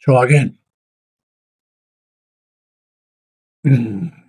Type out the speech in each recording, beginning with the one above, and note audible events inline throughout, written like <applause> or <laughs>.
Try again. <clears throat>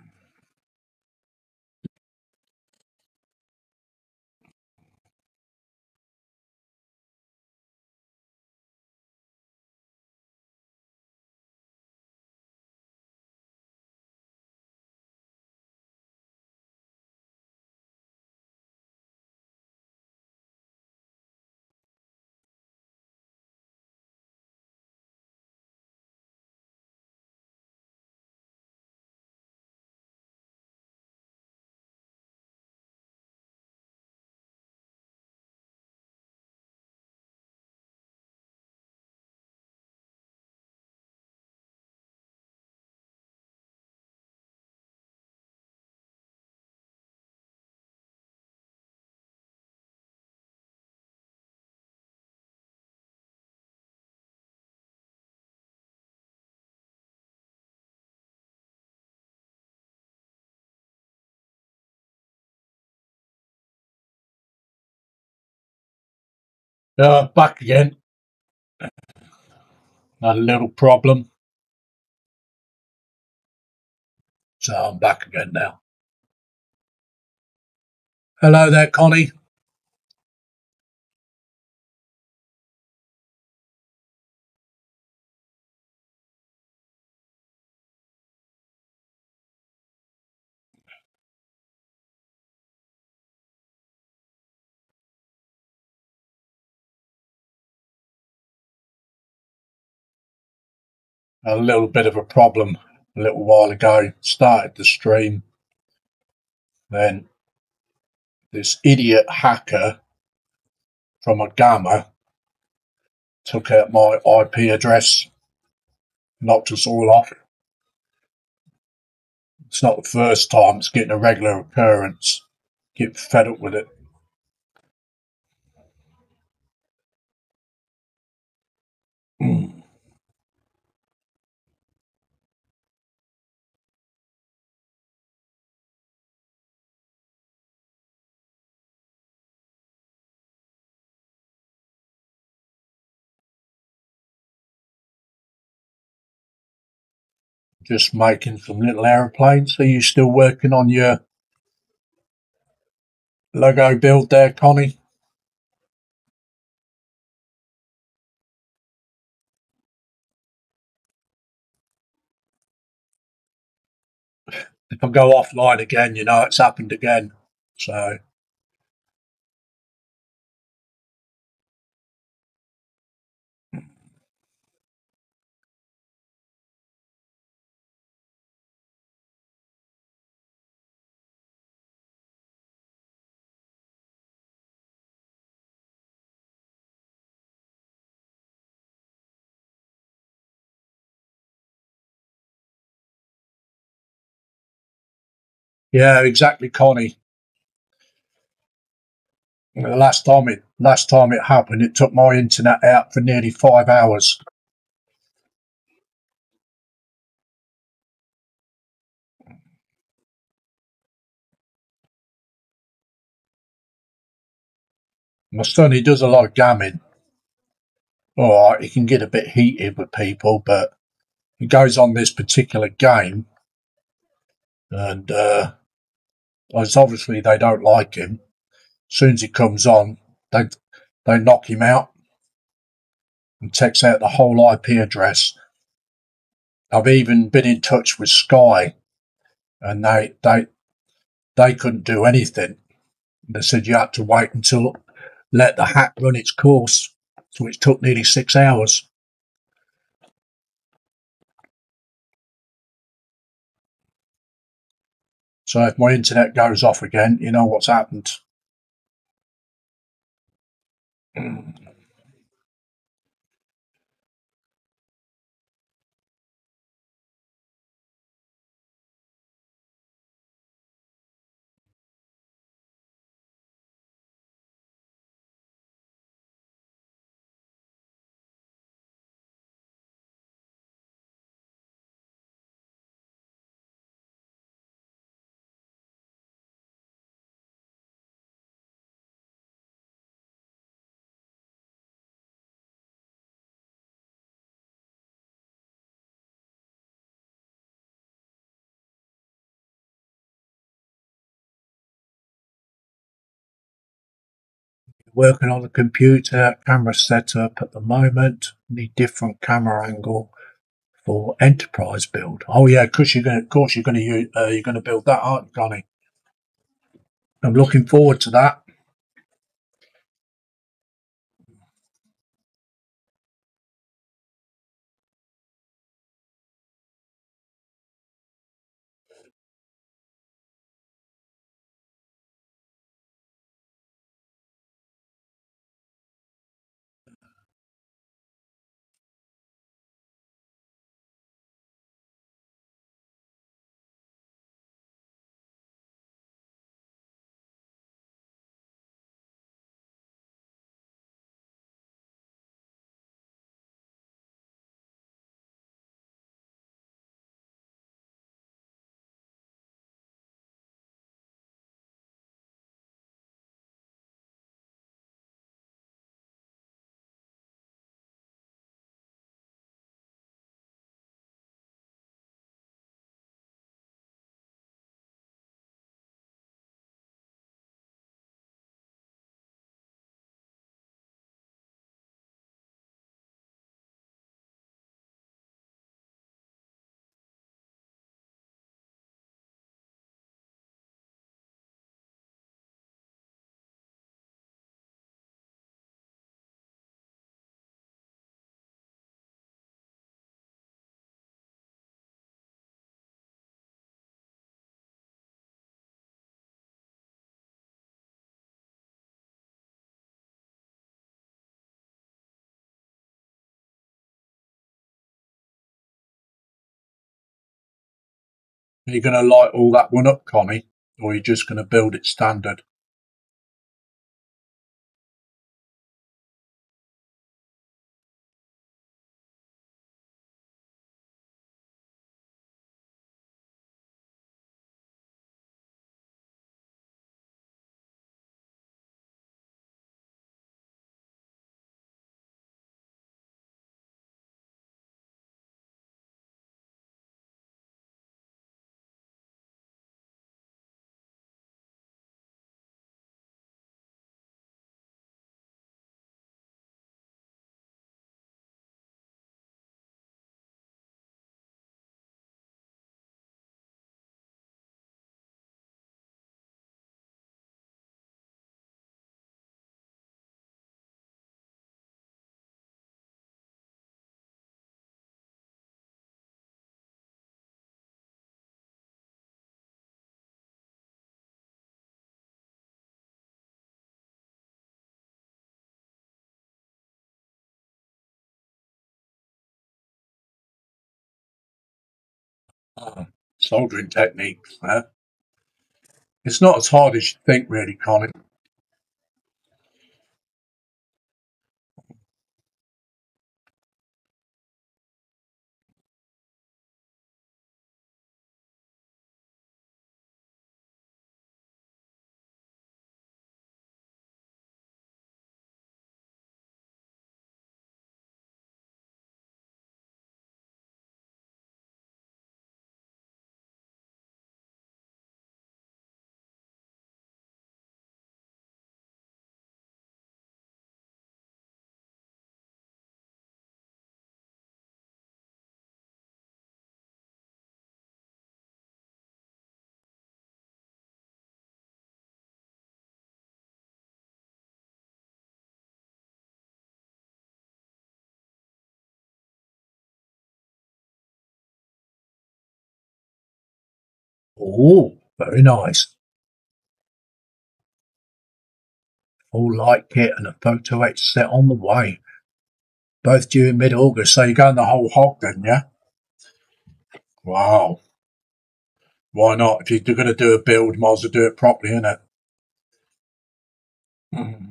Uh, back again. Had a little problem. So I'm back again now. Hello there, Connie. A little bit of a problem a little while ago. Started the stream, then this idiot hacker from a gamma took out my IP address, knocked us all off. It's not the first time, it's getting a regular occurrence. Get fed up with it. Just making some little aeroplanes. Are you still working on your Lego build there, Connie? If I go offline again, you know it's happened again. So yeah, exactly, Connie. The last time it last time it happened, it took my internet out for nearly five hours. My son, he does a lot of gamming. All right, he can get a bit heated with people, but he goes on this particular game, and uh, it's obviously they don't like him. As soon as he comes on, they they knock him out and takes out the whole IP address. I've even been in touch with Sky, and they they they couldn't do anything. They said you had to wait until let the hack run its course, which took nearly six hours. So if my internet goes off again, you know what's happened. Mm. Working on the computer, camera setup at the moment. Need different camera angle for enterprise build. Oh yeah, because you're going, of course, you're going to uh, you're going to build that, aren't you, Connie? I'm looking forward to that. Are you going to light all that one up, Connie, or are you just going to build it standard? Oh, soldering techniques. It's not as hard as you think, really, Connie. Oh, very nice. All light kit and a photo etch set on the way. Both due in mid-August, so you're going the whole hog then, yeah? Wow. Why not? If you're going to do a build, might as well do it properly, innit? Mm.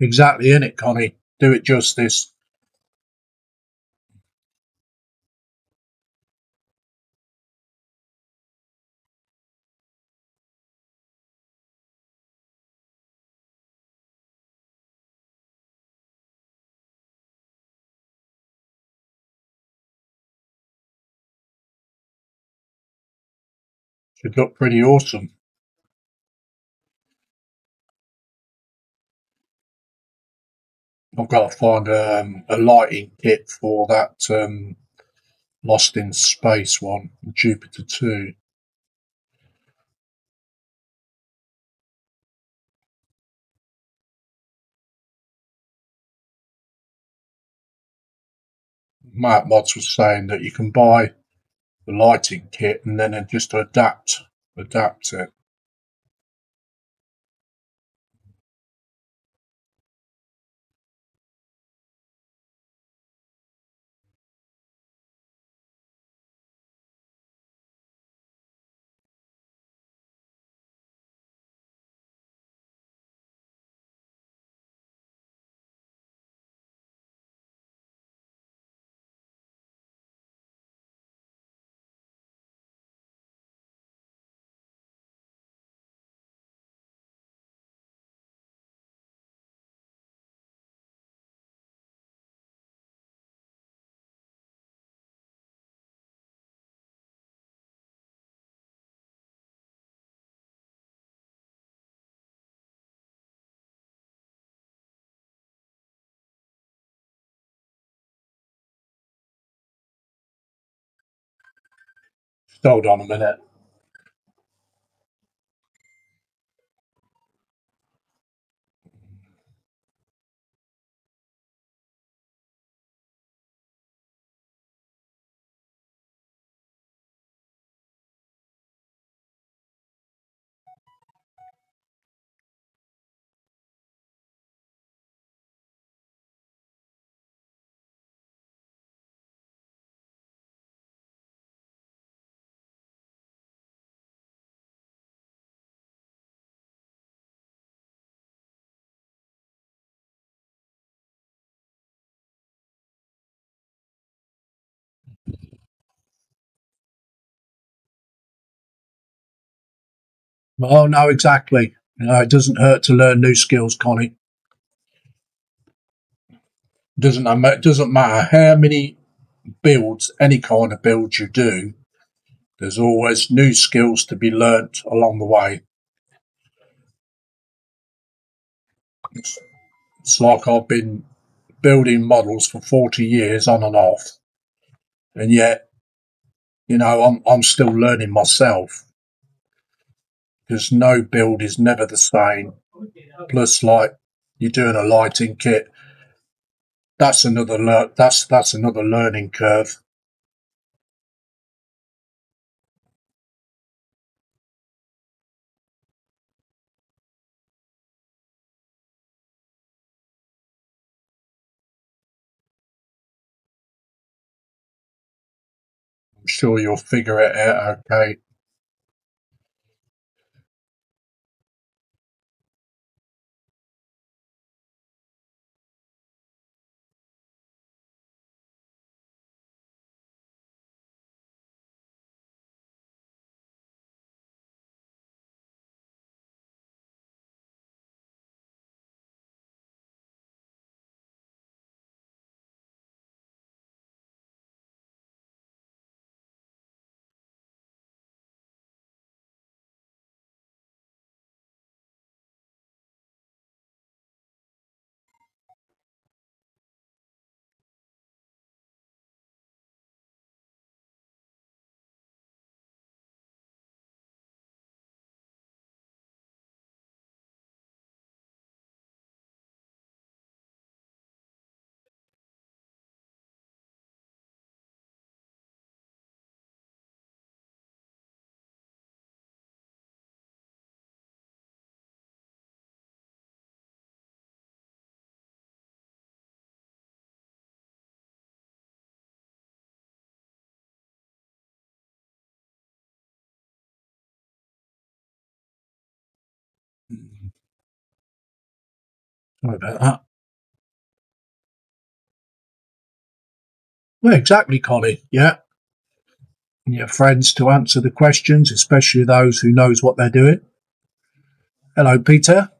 Exactly in it, Connie. Do it justice. Should look pretty awesome. I've got to find um, a lighting kit for that um, Lost in Space one, Jupiter 2. Matt Mods was saying that you can buy the lighting kit and then just adapt adapt it. Hold on a minute. Oh no, exactly. You know, it doesn't hurt to learn new skills, Connie. Doesn't it doesn't matter how many builds, any kind of build you do, there's always new skills to be learnt along the way. It's, it's like I've been building models for 40 years on and off, and yet, you know, I'm, I'm still learning myself because no build is never the same. Plus, like you're doing a lighting kit, that's another lear- that's that's another learning curve. I'm sure you'll figure it out okay. Sorry about that. Well, exactly, Connie. Yeah. And your friends to answer the questions, especially those who knows what they're doing. Hello, Peter.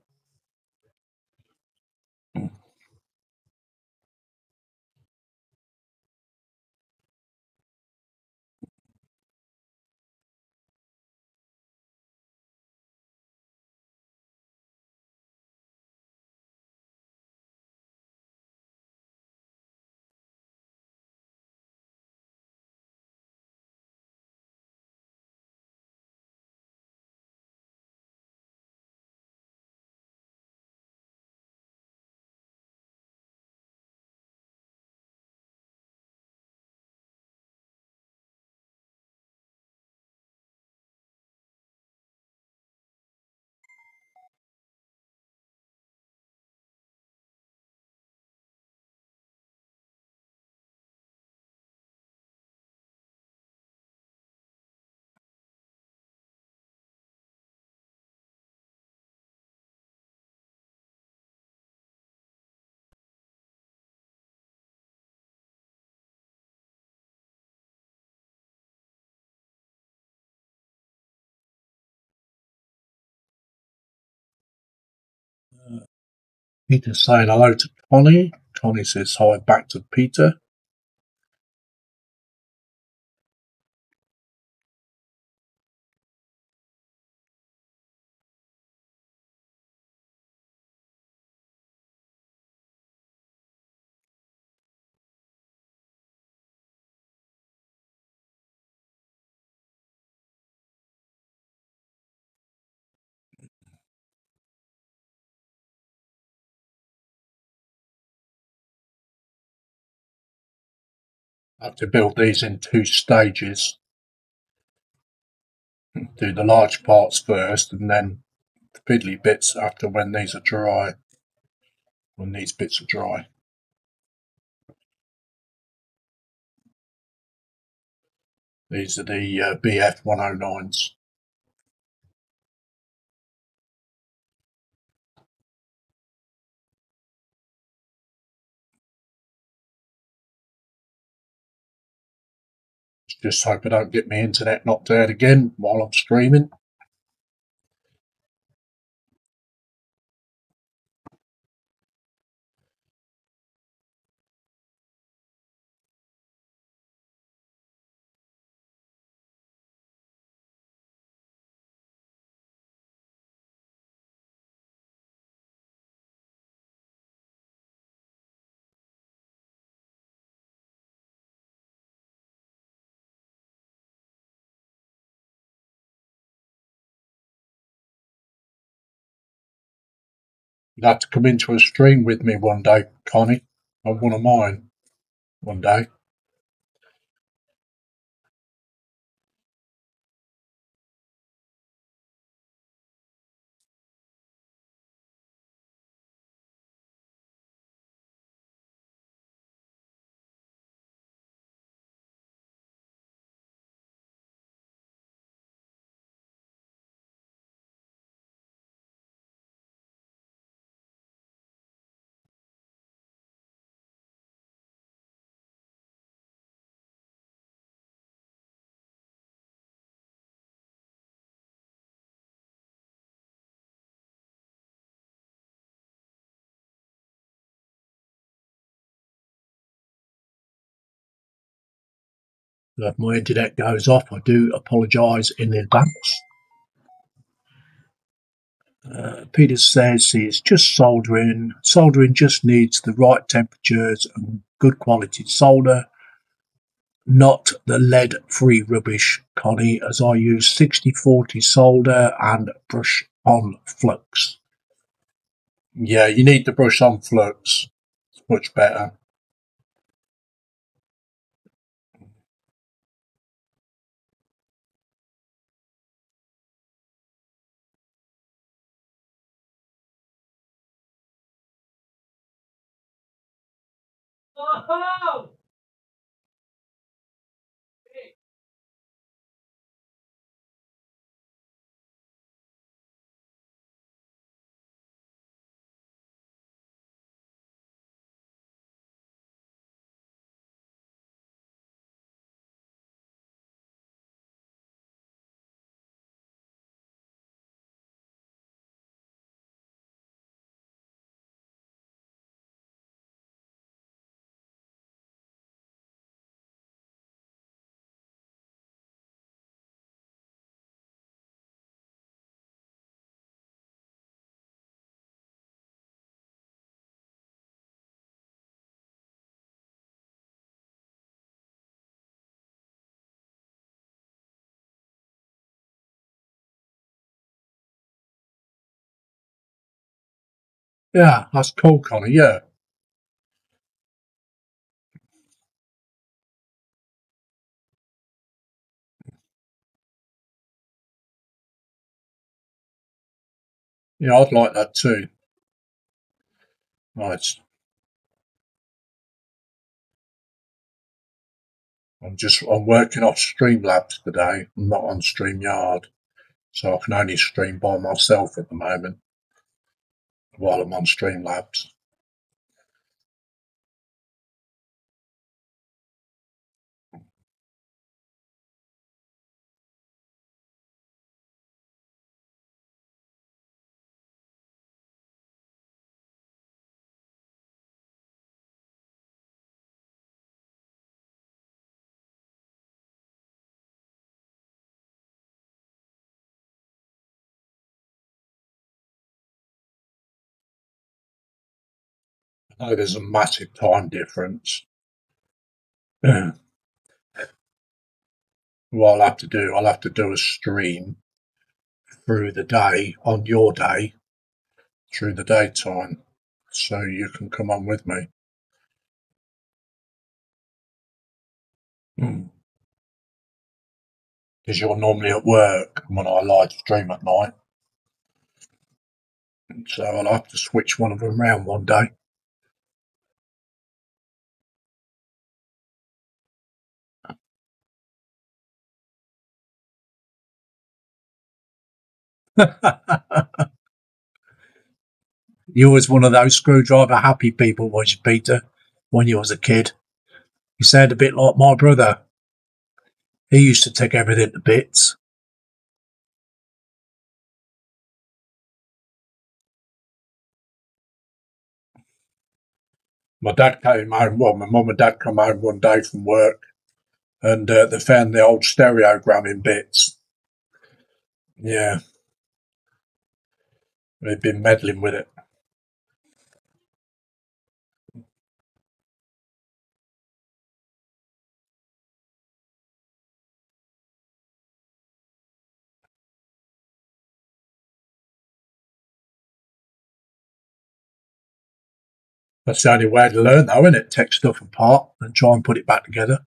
Peter's saying hello to Connie. Connie says hi back to Peter. Had to build these in two stages. Do the large parts first and then the fiddly bits after when these are dry. When these bits are dry. These are the uh, BF109s. Just hope I don't get my internet knocked out again while I'm streaming. Have to come into a stream with me one day, Connie, on one of mine. One day. So if my internet goes off, I do apologise in advance. Uh, Peter says he's just soldering. Soldering just needs the right temperatures and good quality solder, not the lead free rubbish, Connie, as I use 60 40 solder and brush on flux. Yeah, you need the brush on flux. It's much better. Oh! Yeah, that's cool, Connor. Yeah. Yeah, I'd like that too. Right. I'm just I'm working off Streamlabs today. I'm not on StreamYard, so I can only stream by myself at the moment while I'm on Streamlabs. Know there's a massive time difference. Uh, what I'll have to do, I'll have to do a stream through the day on your day through the daytime so you can come on with me. Hmm. Because you're normally at work when I live stream at night. So I'll have to switch one of them around one day. <laughs> you was one of those screwdriver happy people, was you, Peter, when you was a kid? You sound a bit like my brother. He used to take everything to bits. My dad came home, well, my mum and dad come home one day from work and uh, they found the old stereogram in bits. Yeah. They've been meddling with it. That's the only way to learn, though, isn't it? Take stuff apart and try and put it back together.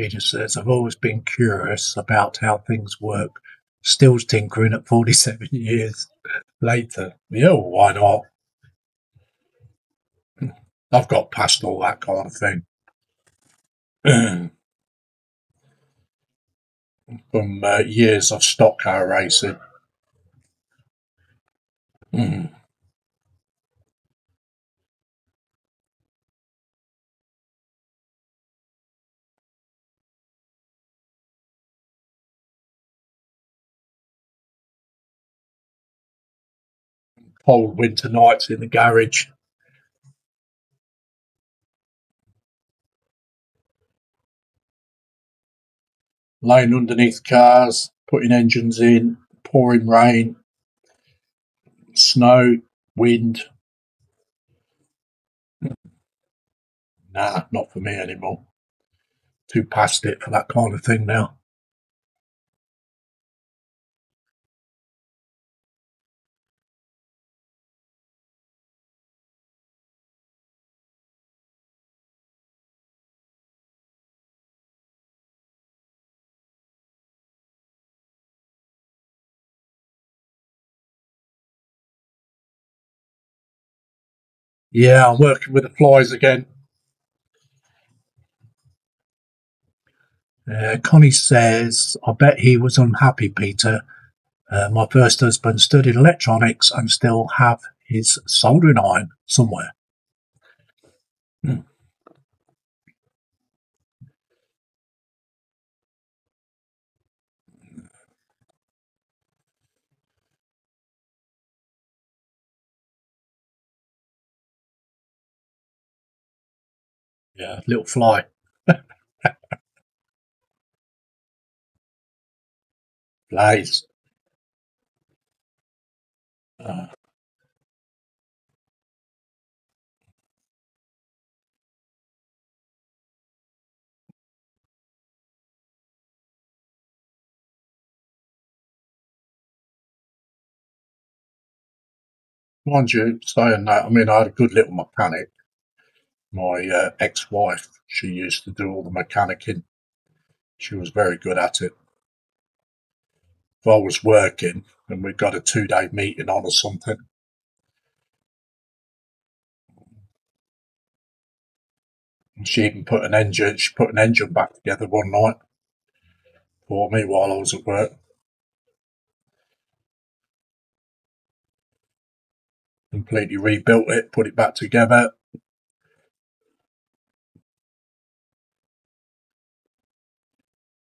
Peter says, I've always been curious about how things work. Still tinkering at 47 <laughs> years later. Yeah, why not? <laughs> I've got past all that kind of thing. <clears throat> From uh, years of stock car racing. <clears throat> Cold winter nights in the garage. Laying underneath cars, putting engines in, pouring rain, snow, wind. Nah, not for me anymore. Too past it for that kind of thing now. Yeah, I'm working with the flies again. Uh, Connie says, I bet he was unhappy, Peter. Uh, my first husband studied electronics and still have his soldering iron somewhere. Yeah, little fly. Flies. <laughs> Uh, mind you, saying that, I mean, I had a good little mechanic. My uh, ex-wife, she used to do all the mechanicking. She was very good at it. If I was working and we got a two-day meeting on or something, she even put an engine. She put an engine back together one night for me while I was at work. Completely rebuilt it, put it back together.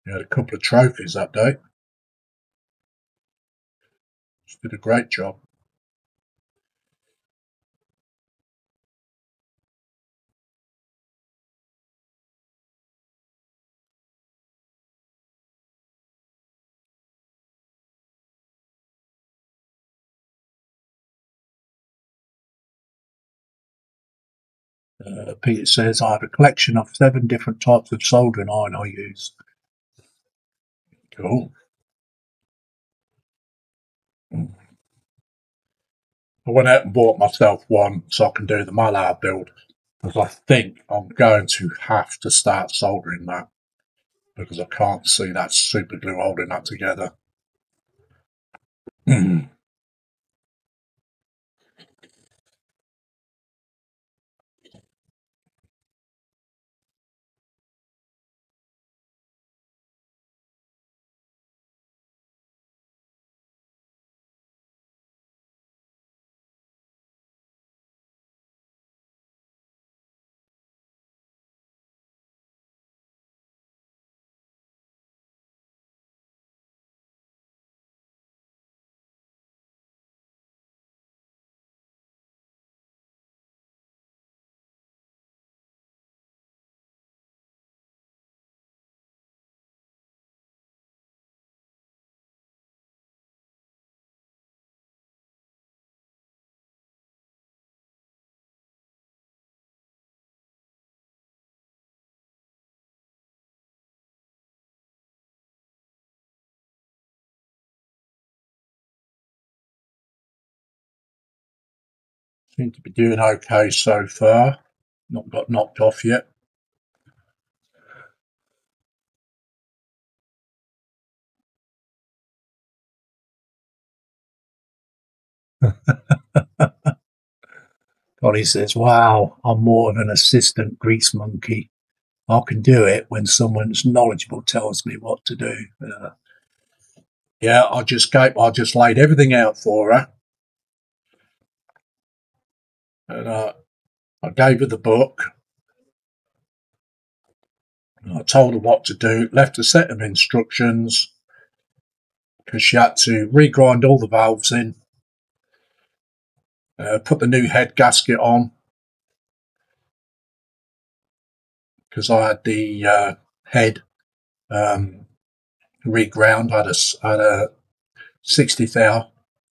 We had a couple of trophies that day. She did a great job. Uh, Peter says, I have a collection of seven different types of soldering iron I use. Cool. Mm. I went out and bought myself one so I can do the Maillard build because I think I'm going to have to start soldering that because I can't see that super glue holding that together. Mm. Seem to be doing okay so far. Not got knocked off yet. Dolly says, Wow, I'm more of an assistant grease monkey. I can do it when someone's knowledgeable tells me what to do. Uh, yeah, I just gave, I just laid everything out for her. And uh, I gave her the book. I told her what to do, left a set of instructions because she had to regrind all the valves in, uh, put the new head gasket on because I had the uh, head um, reground. I had a, I had a 60 thou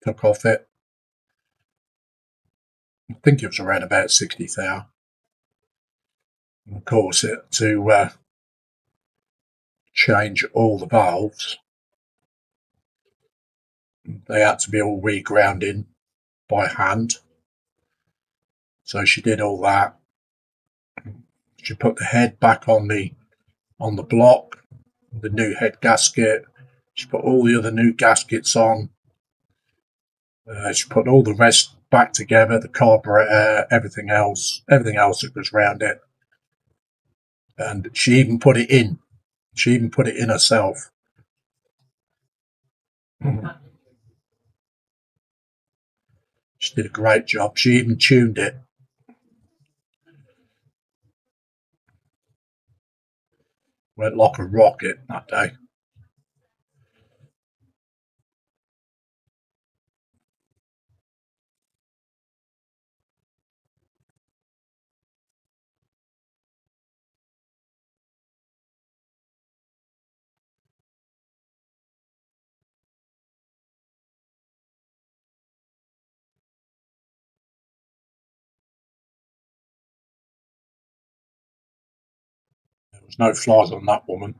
took off it. I think it was around about 60 thou. Of course, it, to uh, change all the valves, they had to be all reground in by hand. So she did all that. She put the head back on the on the block, the new head gasket. She put all the other new gaskets on. Uh, she put all the rest back together, the carburetor, everything else, everything else that was around it. And she even put it in. She even put it in herself. She did a great job. She even tuned it. Went like a rocket that day. There was no flies on that woman.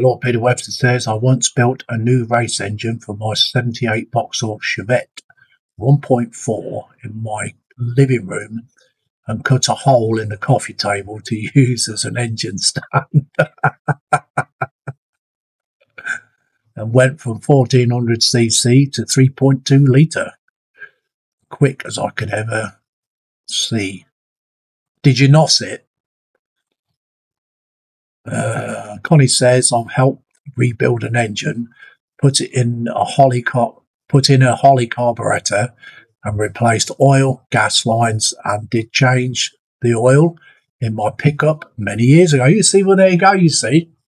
Lord Peter Webster says, I once built a new race engine for my 78 Vauxhall Chevette 1.4 in my living room and cut a hole in the coffee table to <laughs> use as an engine stand. <laughs> and went from 1400cc to 3.2 litre. Quick as I could ever see. Did you NOS it? Uh, Connie says, I've helped rebuild an engine, put it in a Holly car- put in a Holley carburetor and replaced oil, gas lines, and did change the oil in my pickup many years ago. You see, well, there you go, you see. <clears throat>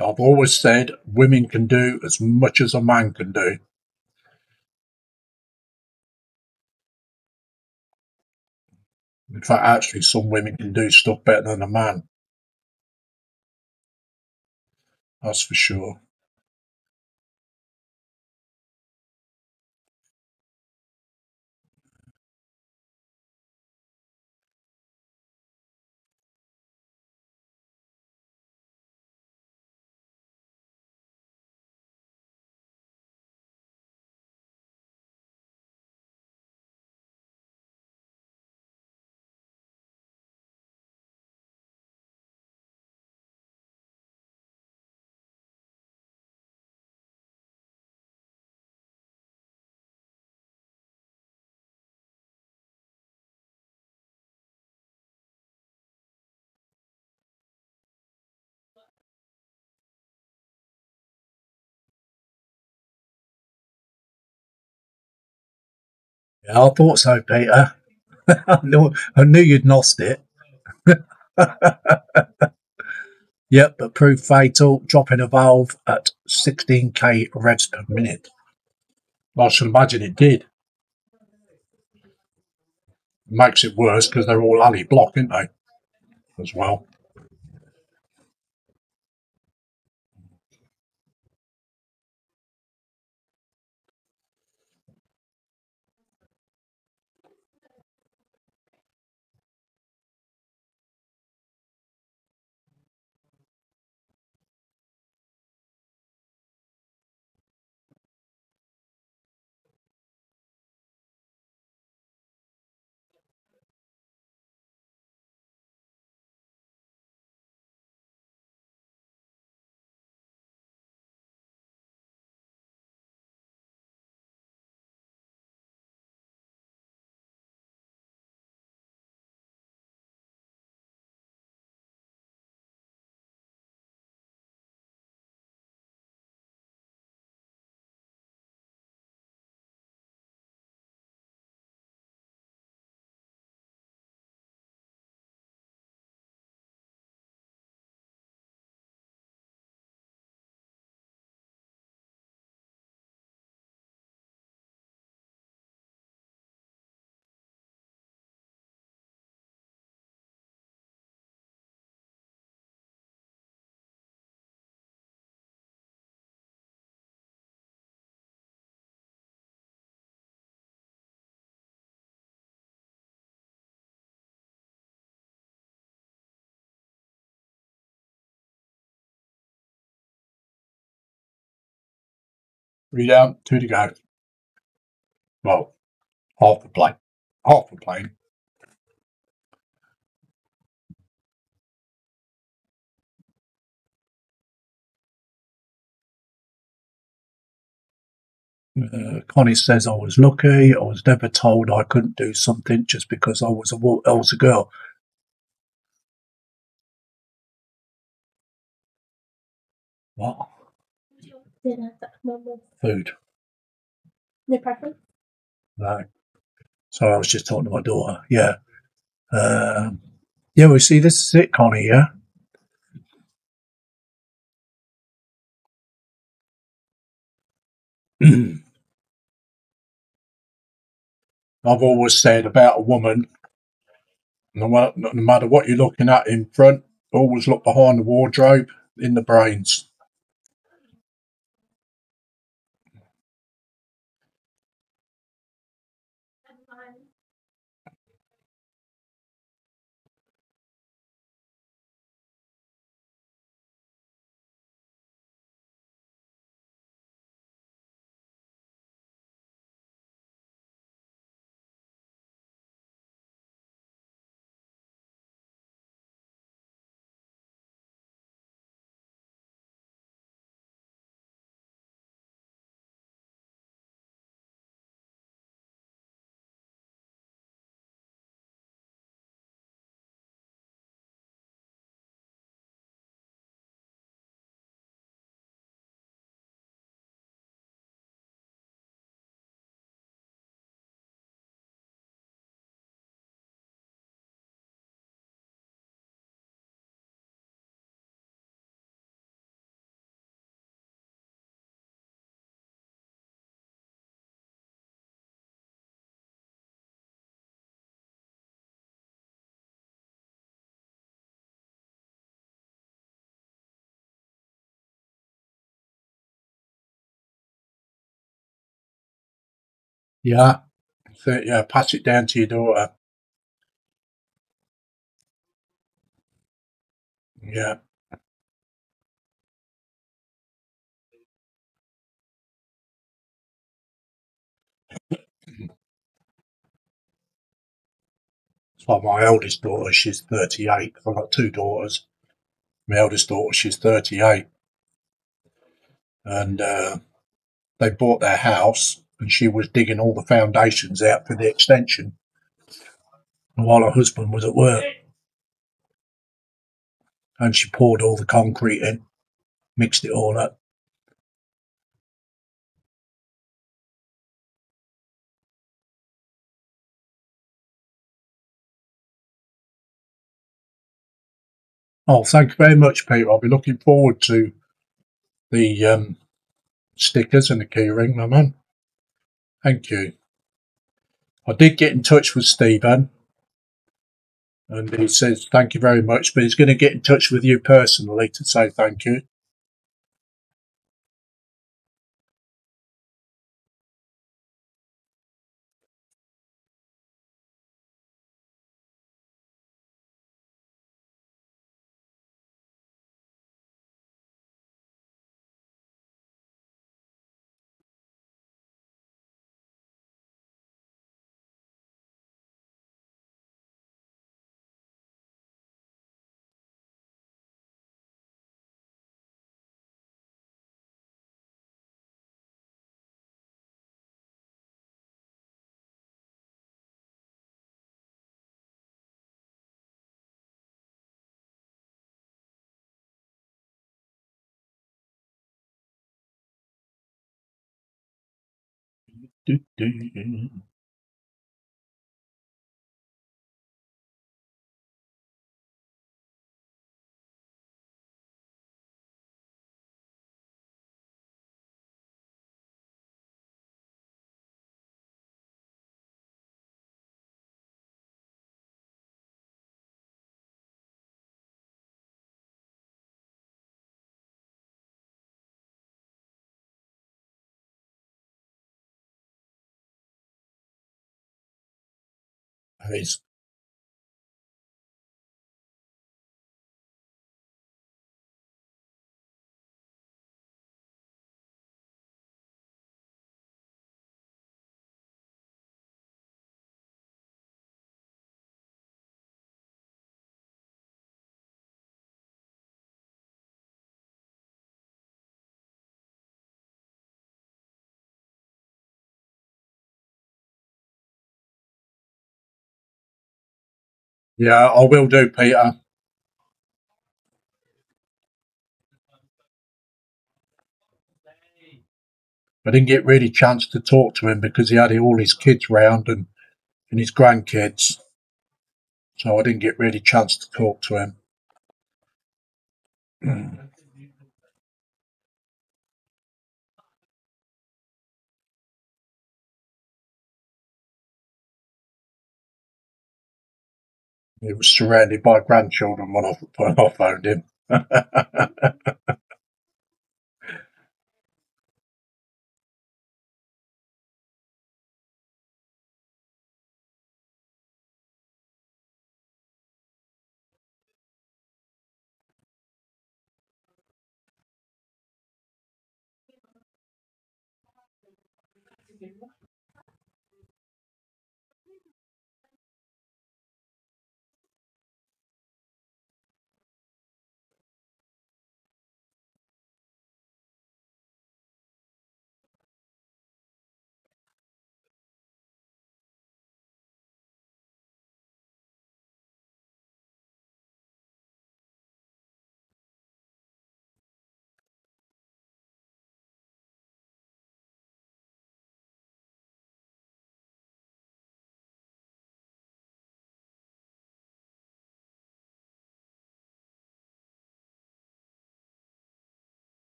I've always said women can do as much as a man can do. In fact, actually, some women can do stuff better than a man. That's for sure. I thought so, Peter. <laughs> I knew, I knew you'd lost it. <laughs> yep, but proved fatal, dropping a valve at 16k revs per minute. I should imagine it did. Makes it worse because they're all alley block, aren't they? As well. Three down, two to go. Well, half the plane. Half the plane. Uh, Connie says I was lucky. I was never told I couldn't do something just because I was a wo- was a girl. What Dinner at normal. food? No preference. No. Sorry, I was just talking to my daughter. Yeah. Um, yeah, we see this is it, Connie. Yeah. I've always said about a woman, no matter what you're looking at in front, always look behind the wardrobe in the brains. Yeah. So, yeah, pass it down to your daughter. Yeah. Like my eldest daughter, she's 38. I've got two daughters. My eldest daughter, she's 38. And uh, they bought their house, and she was digging all the foundations out for the extension while her husband was at work. And she poured all the concrete in, mixed it all up. Oh, thank you very much, Peter. I'll be looking forward to the um, stickers and the keyring, my man. Thank you. I did get in touch with Stephen, and he says thank you very much, but he's going to get in touch with you personally to say thank you. Do, do. He's yeah, I will do, Peter. I didn't get really chance to talk to him because he had all his kids round and, and his grandkids. So I didn't get really chance to talk to him. <clears throat> He was surrounded by grandchildren when I, when I phoned him. <laughs>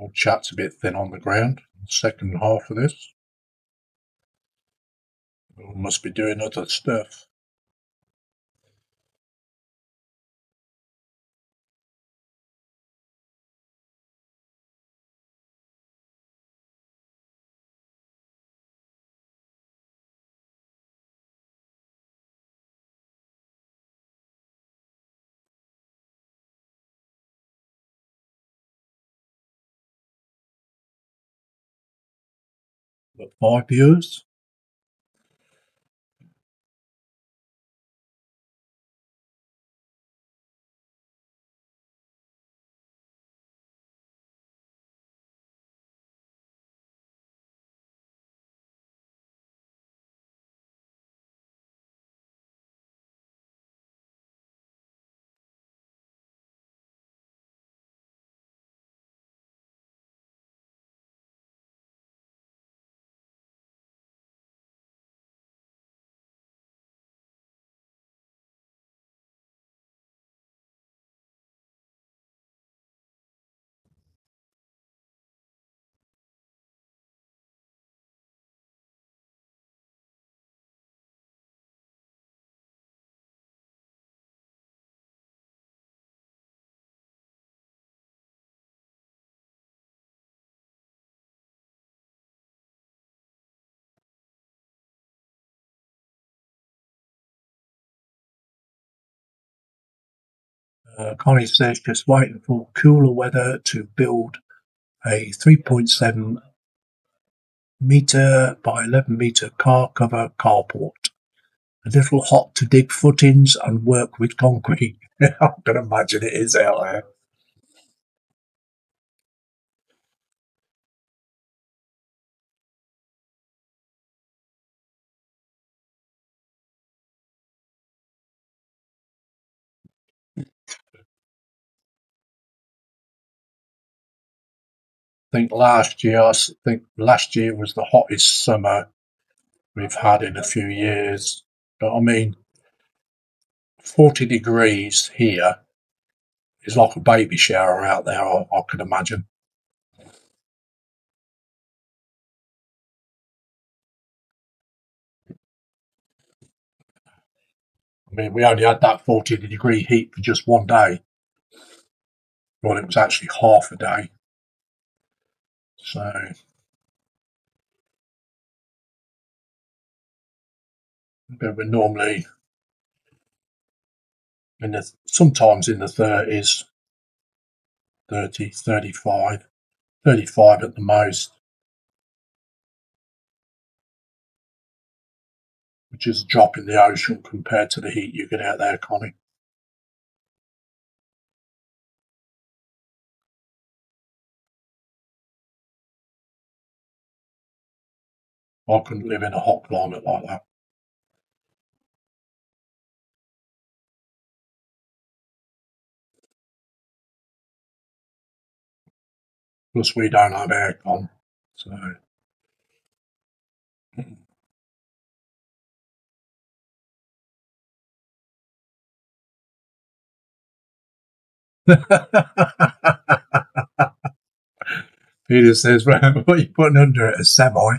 Old chat's a bit thin on the ground. Second half of this. We must be doing other stuff. But five years? Uh, Connie says just waiting for cooler weather to build a 3.7 meter by 11 meter car cover carport. A little hot to dig footings and work with concrete. <laughs> I can imagine it is out there. Think last year, I think last year was the hottest summer we've had in a few years. But I mean, 40 degrees here is like a baby shower out there, I, I can imagine. I mean, we only had that 40 degree heat for just one day. Well, it was actually half a day. So, but we're normally in the, sometimes in the 30s, 30, 35, 35 at the most, which is a drop in the ocean compared to the heat you get out there, Connie. I couldn't live in a hot climate like that. Plus, we don't have aircon, so <laughs> Peter says, <laughs> "What are you putting under it? A semi?"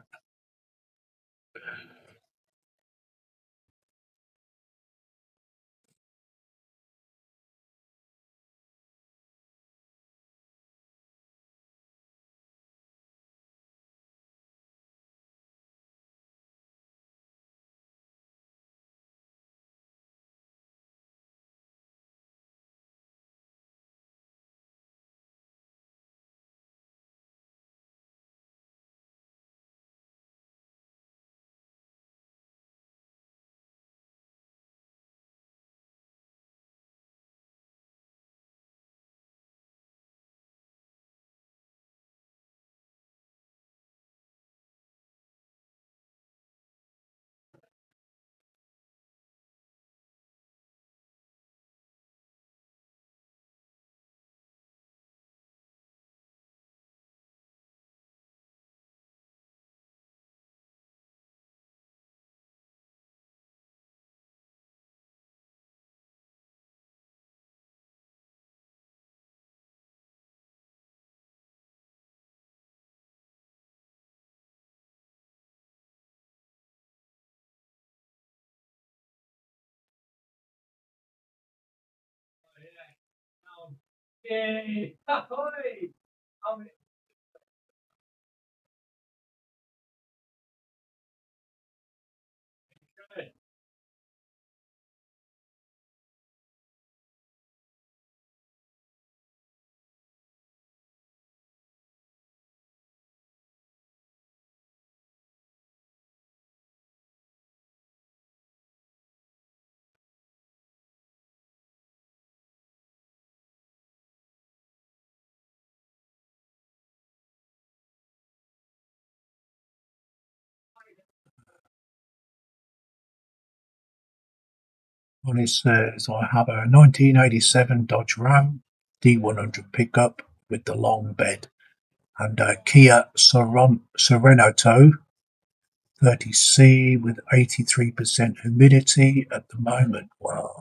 Yay! Ahoy! I'm good. Connie says, "I have a 1987 Dodge Ram D100 pickup with the long bed and a Kia Soren- Sorento 30C with 83% humidity at the moment." Wow.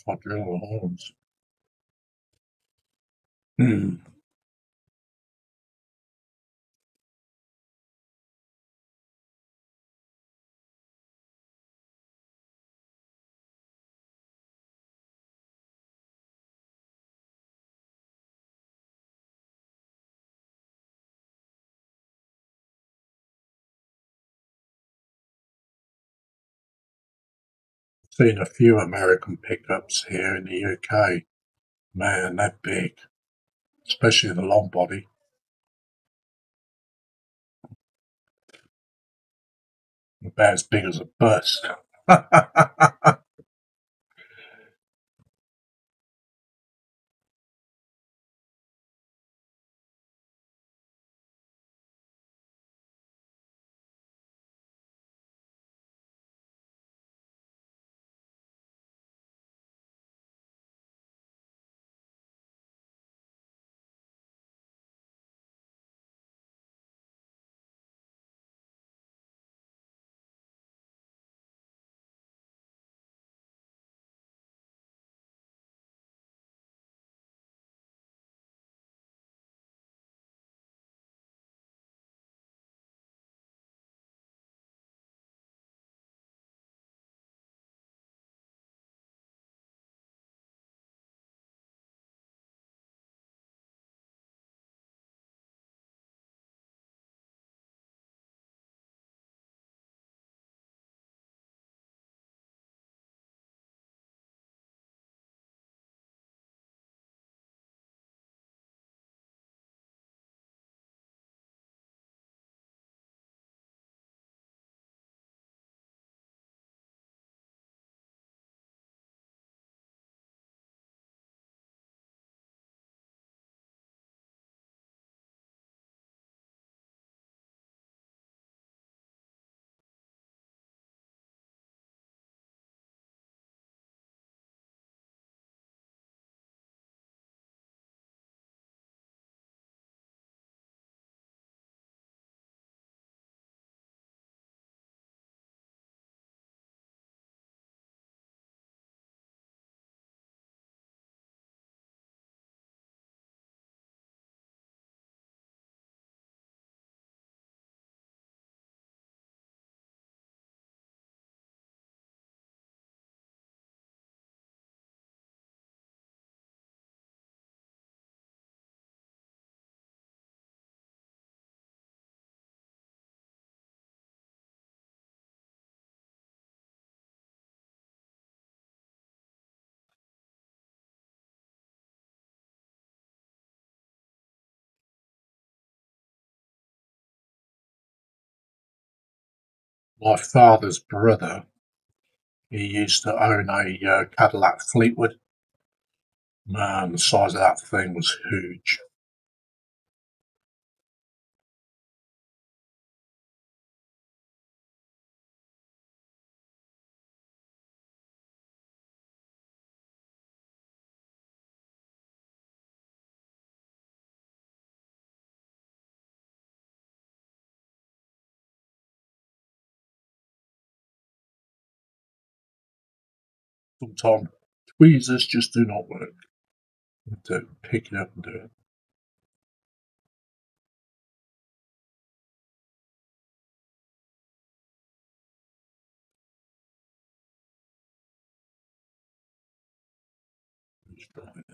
If I drill Seen a few American pickups here in the UK. Man, they're big, especially the long body. About as big as a bus. <laughs> My father's brother, he used to own a uh, Cadillac Fleetwood. Man, the size of that thing was huge. Sometimes tweezers just do not work. You have to pick it up and do it. Drop it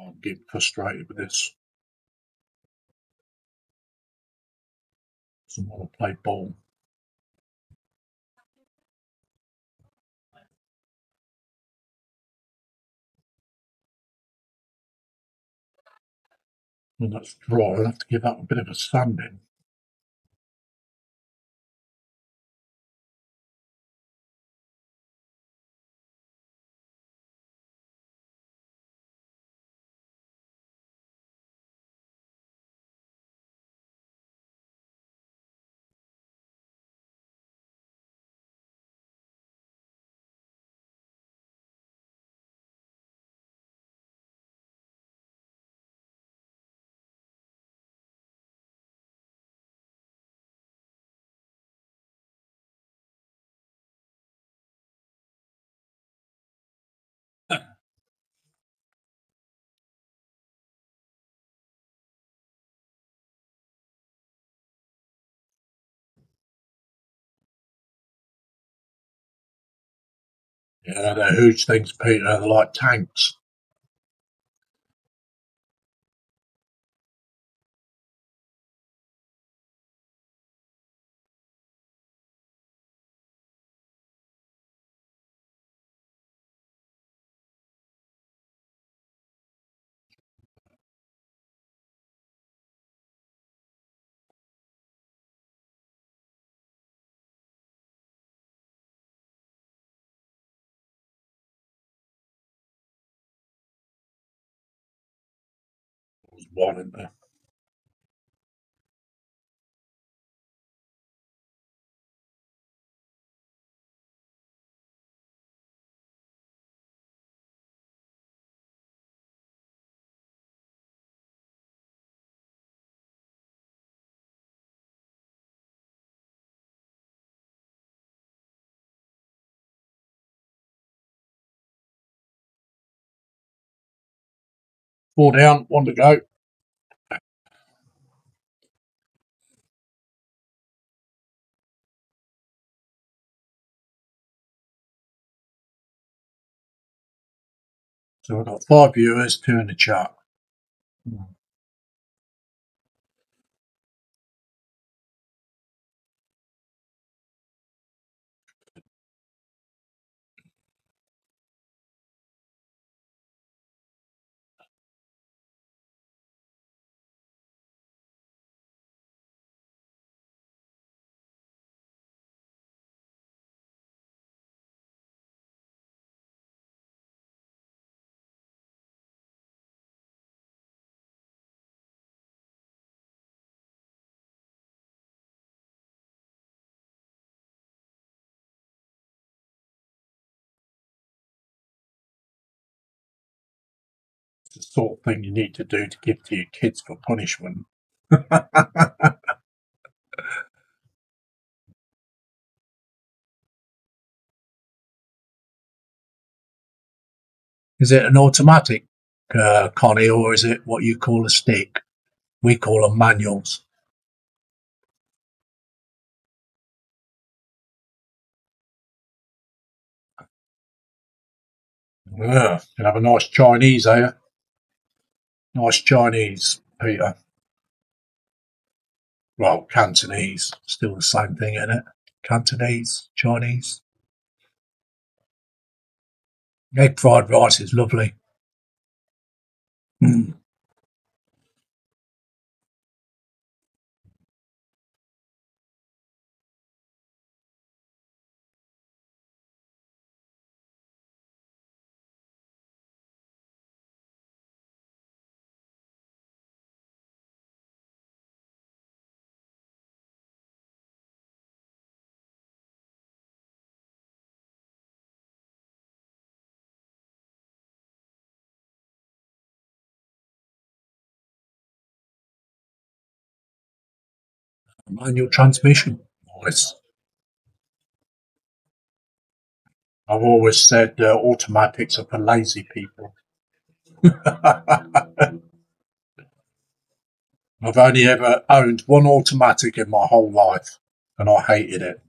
I'm getting frustrated with this. Doesn't want to play ball. When that's dry, I'll have to give up a bit of a sanding. They're huge things, Peter. They're like tanks. One in there. Four down, one to go. So I've got five viewers, two in the chat. Sort of thing you need to do to give to your kids for punishment. <laughs> Is it an automatic, uh, Connie, or is it what you call a stick? We call them manuals. Yeah, you have a nice Chinese, eh? Nice Chinese, Peter. Well, Cantonese, still the same thing, isn't it? Cantonese, Chinese. Egg fried rice is lovely. Mm. Manual transmission. Nice. I've always said uh, automatics are for lazy people. <laughs> I've only ever owned one automatic in my whole life, and I hated it.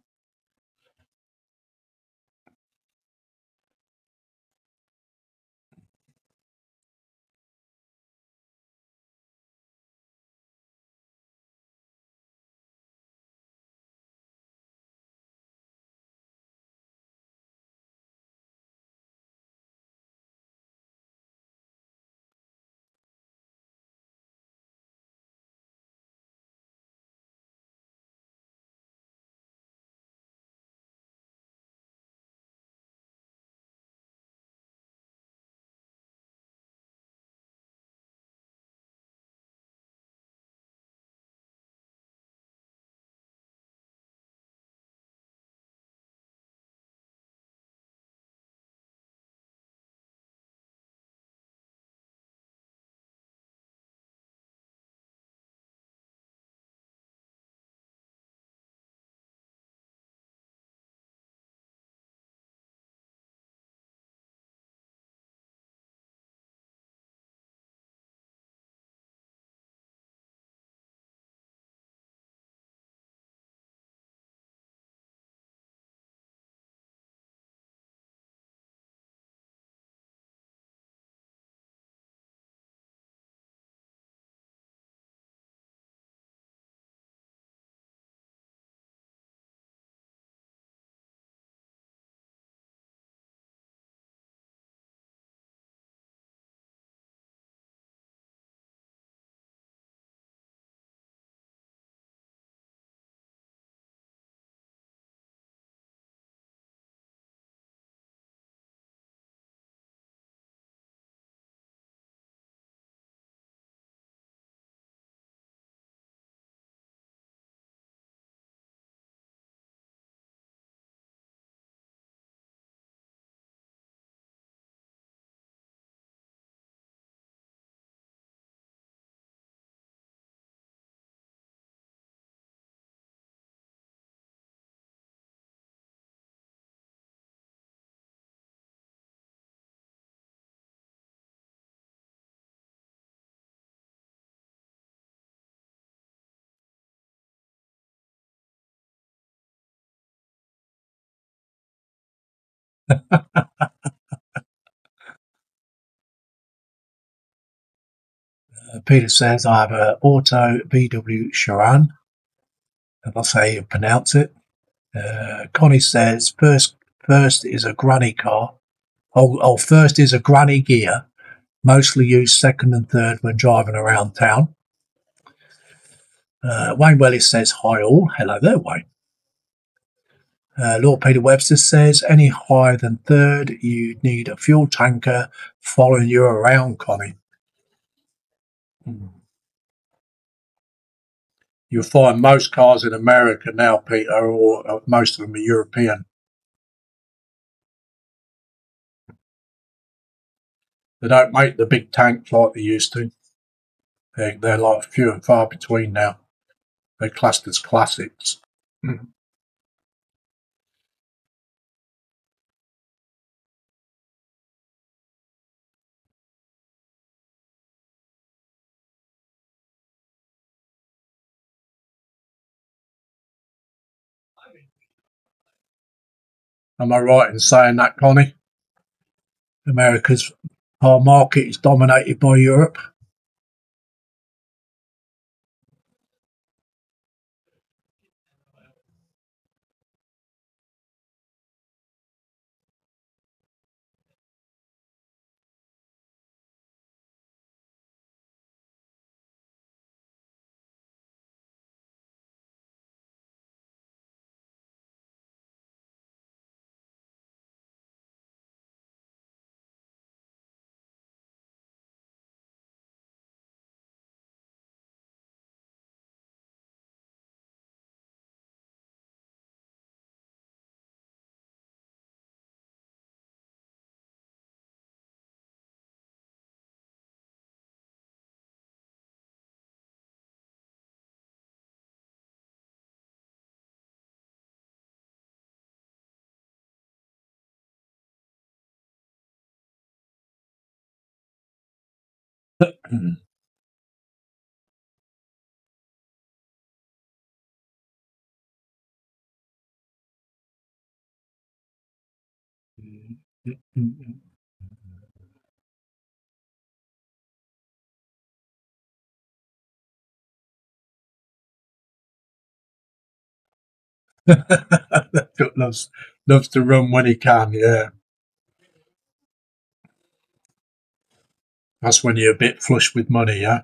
<laughs> Peter says, I have a Auto VW Sharan. And that's how you pronounce it. Uh, Connie says, first, first is a granny car. Oh, oh, first is a granny gear, mostly used second and third when driving around town. Uh, Wayne Wellis says, Hi all. Hello there, Wayne. Uh, Lord Peter Webster says, Any higher than third, you need a fuel tanker following you around, Connie. Hmm. You'll find most cars in America now, Peter, or uh, most of them are European. They don't make the big tanks like they used to. They're, they're like few and far between now. They're classed as classics. Am I right in saying that, Connie? America's car market is dominated by Europe. <laughs> loves loves to run when he can. Yeah, that's when you're a bit flush with money. Yeah.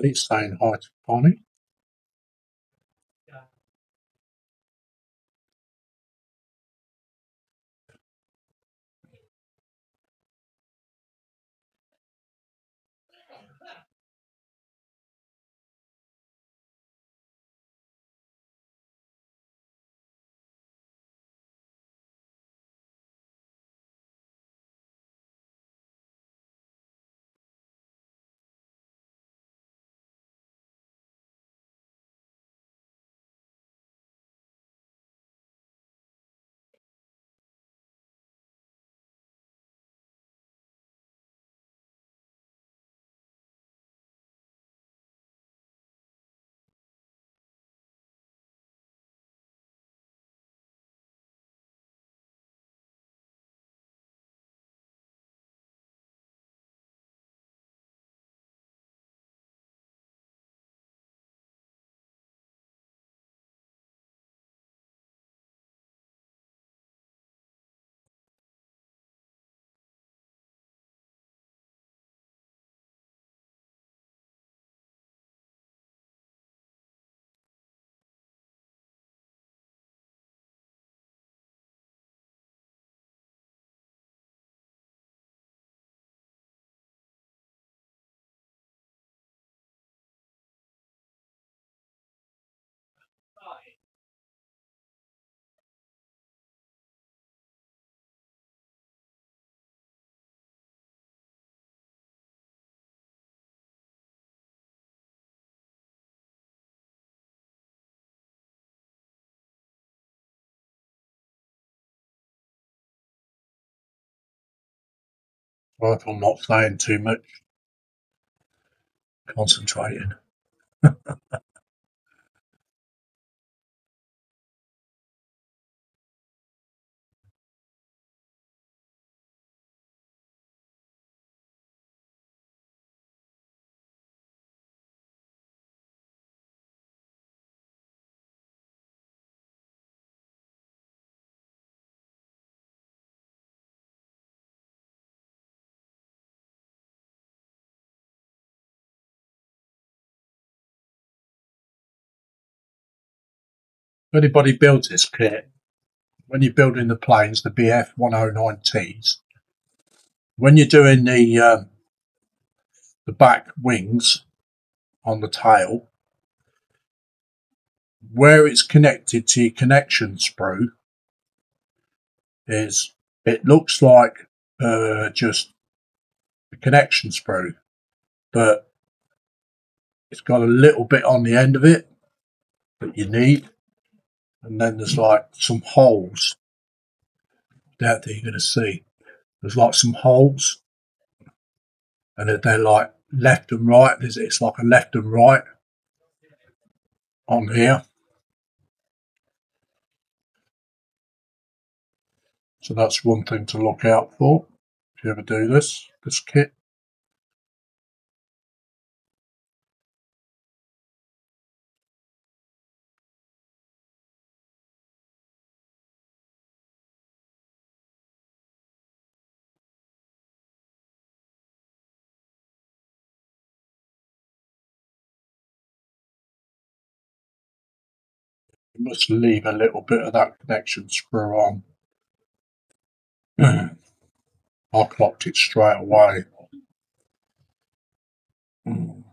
But he's saying if I'm not saying too much. Concentrating. <laughs> Anybody builds this kit, when you're building the planes, the BF 109Ts, when you're doing the um, the back wings on the tail, where it's connected to your connection sprue is it looks like uh, just a connection sprue, but it's got a little bit on the end of it that you need, and then there's like some holes down there you're going to see. There's like some holes, and they're- they're like left and right. There's it's like a left and right on here. So that's one thing to look out for if you ever do this, this kit. Must leave a little bit of that connection sprue on. <clears throat> I clocked it straight away. Mm.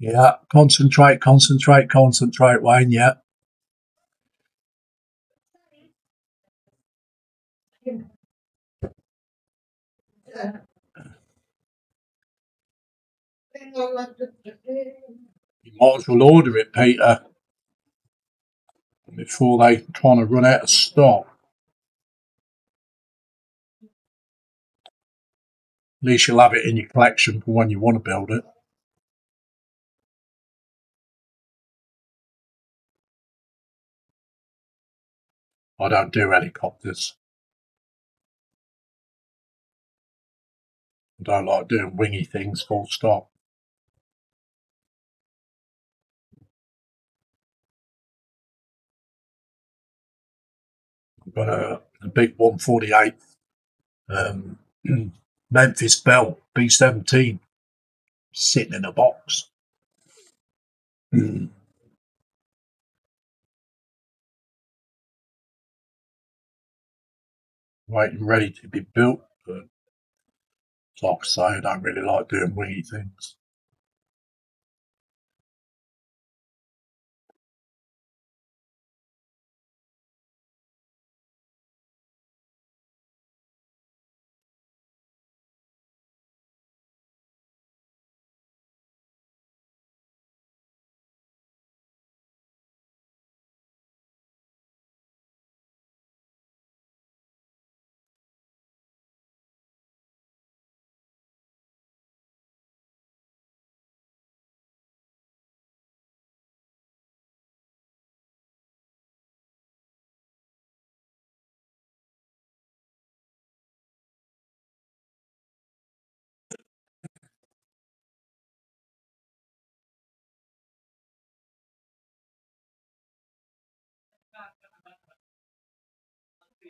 Yeah, concentrate, concentrate, concentrate, Wayne. Yeah. You might as well order it, Peter, before they kind to run out of stock. At least you'll have it in your collection for when you want to build it. I don't do helicopters. I don't like doing wingy things, full stop. I've got a, a big 148 um, <clears throat> Memphis Belle B17 sitting in a box. Mm. Waiting ready to be built, like I say, I don't really like doing wingy things.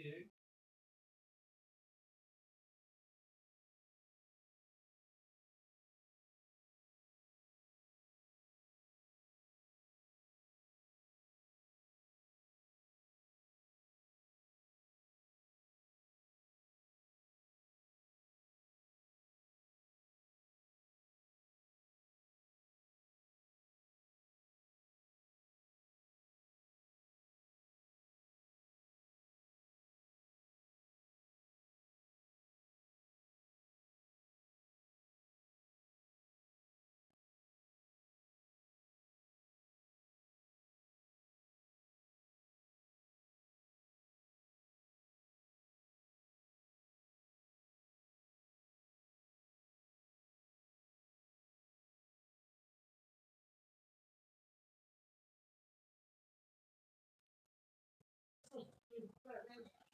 You.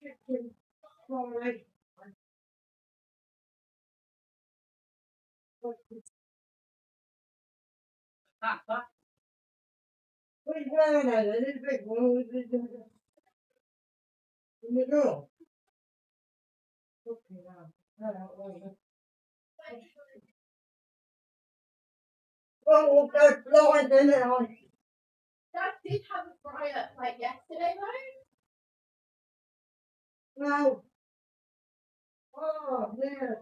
In the girl. Okay, now. That's blowing in there. Dad did have a fryer like yesterday, though. No. Oh, man.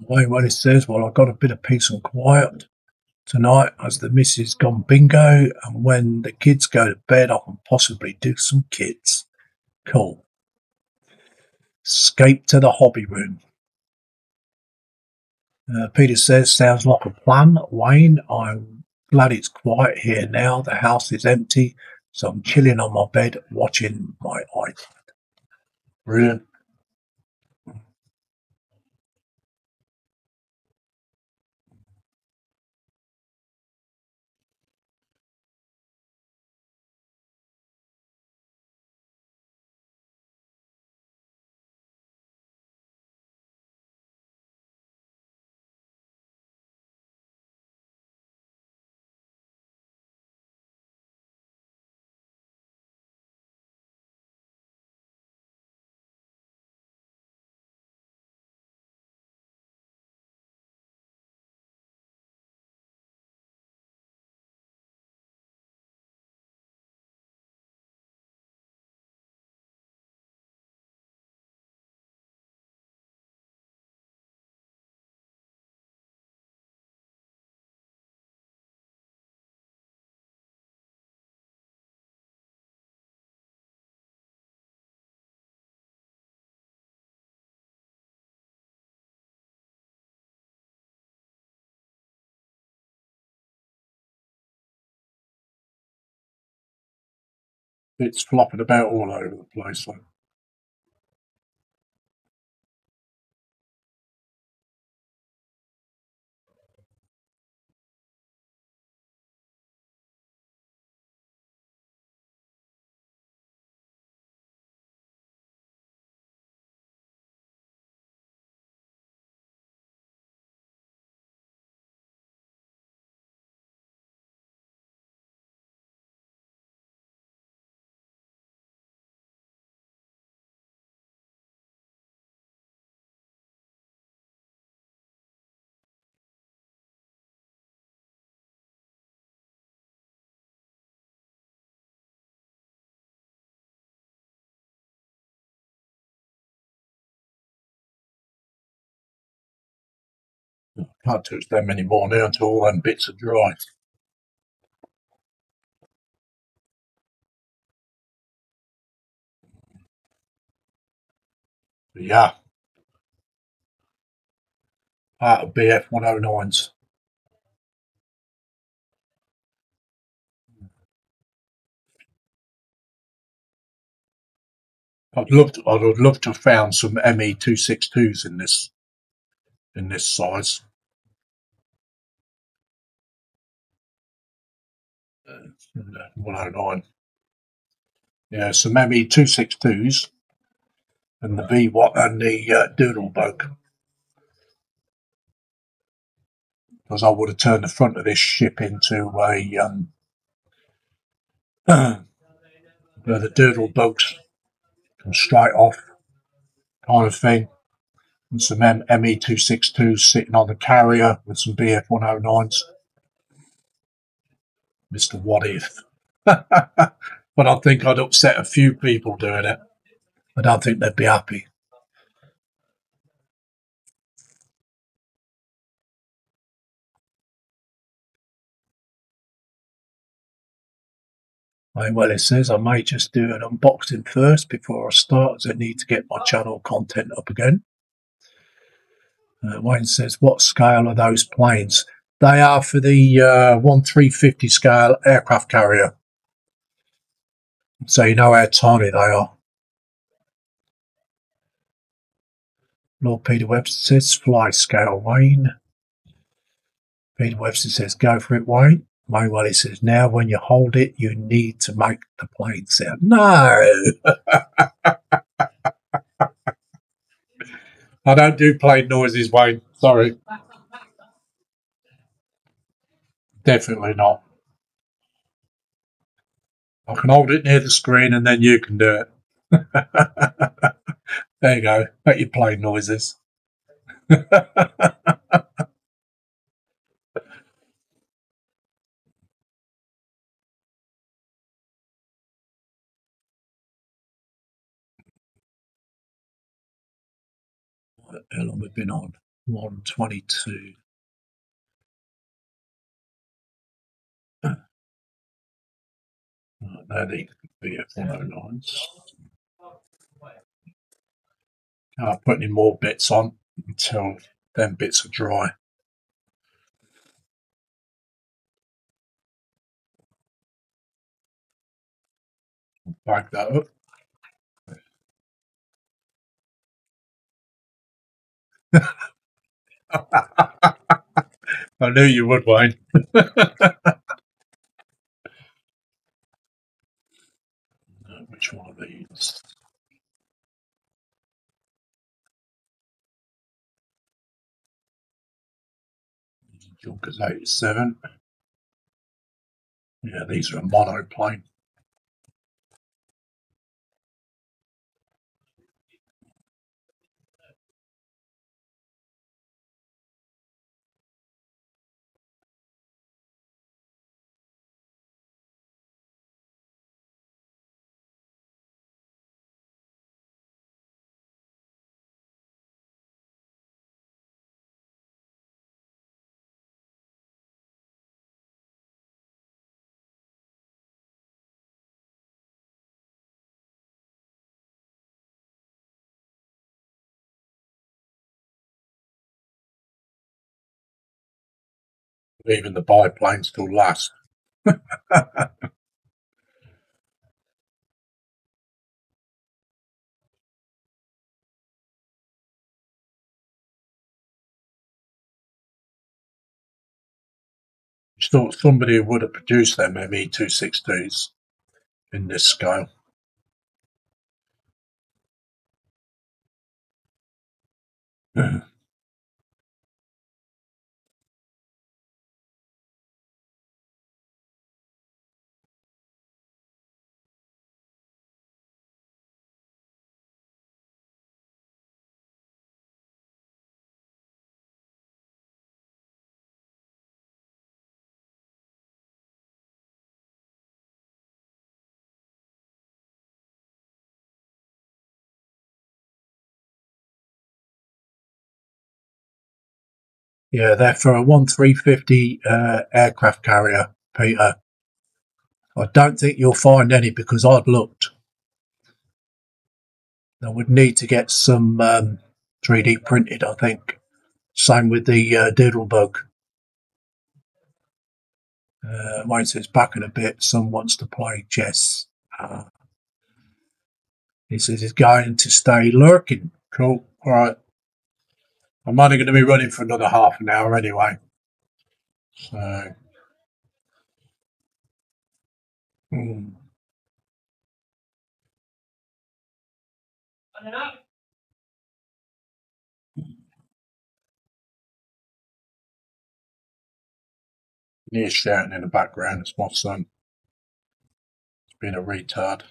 Wayne Willie says, Well, I got a bit of peace and quiet tonight as the missus gone bingo, and when the kids go to bed, I can possibly do some kids. Cool. Escape to the hobby room. Uh, Peter says, Sounds like a plan, Wayne. I'm glad it's quiet here now. The house is empty, so I'm chilling on my bed watching my iPad. Brilliant. It's flopping about all over the place. So. can't touch them anymore now until all them bits are dry. But yeah. Out of BF 109s. I'd love to, I'd love to have found some ME two six twos in this in this size. 109. Yeah, some ME 262s and the V what and the uh, Doodle Bug. Because I would have turned the front of this ship into a um, <clears throat> where the Doodle Bugs come straight off kind of thing. And some M- ME262s sitting on the carrier with some BF 109s. Mr. What If. <laughs> but I think I'd upset a few people doing it. I don't think they'd be happy. Well, it says I might just do an unboxing first before I start, as I need to get my channel content up again. Uh, Wayne says, What scale are those planes? They are for the uh, 1350 scale aircraft carrier. So you know how tiny they are. Lord Peter Webster says, Fly scale, Wayne. Peter Webster says, Go for it, Wayne. Wayne Welly says, Now when you hold it, you need to make the plane sound. No! <laughs> I don't do plane noises, Wayne. Sorry. Definitely not. I can hold it near the screen and then you can do it. <laughs> there you go. Make your plane noises. <laughs> Hell have we been on? 122. Right, They're the BF 109s. Can't put any more bits on until them bits are dry. Back that up. <laughs> I knew you would, Wayne. <laughs> Which one of these? Junkers 87. Yeah, these are a monoplane. Even the biplane still last. <laughs> Thought somebody would have produced them ME262s in this scale. <laughs> Yeah, they're for a 1350 uh, aircraft carrier, Peter. I don't think you'll find any because I've looked. I would need to get some um, 3D printed, I think. Same with the uh, Diddlebug. Uh, says back in a bit. Son wants to play chess. Uh, he says he's going to stay lurking. Cool. All right. I'm only going to be running for another half an hour anyway. So. Hmm. Up. Near shouting in the background. It's my son. He's being a retard.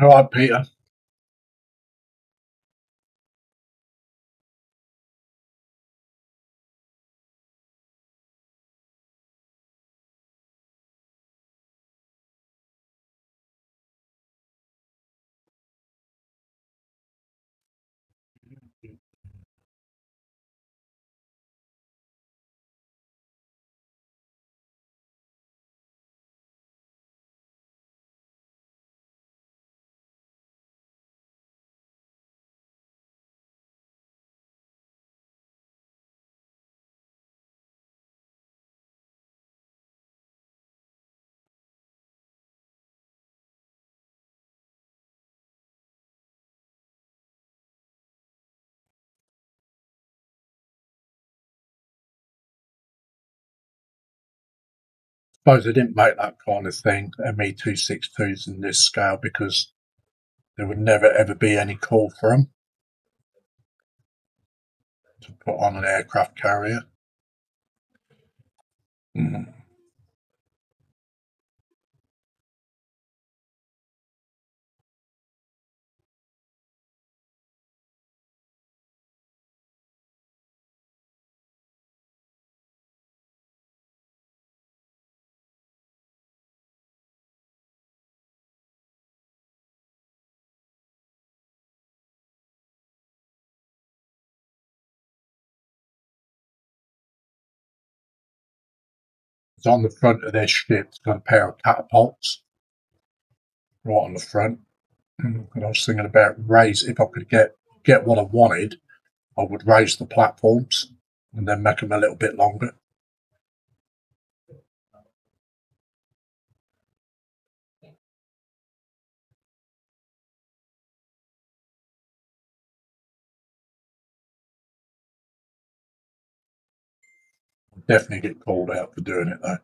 All right, Peter. Suppose they didn't make that kind of thing, ME262s in this scale, because there would never ever be any call for them to put on an aircraft carrier. Mhm. On the front of their ship. It's got a pair of catapults right on the front. Hmm, and I was thinking about raise if I could get get what I wanted, I would raise the platforms and then make them a little bit longer. Definitely get called out for doing it though.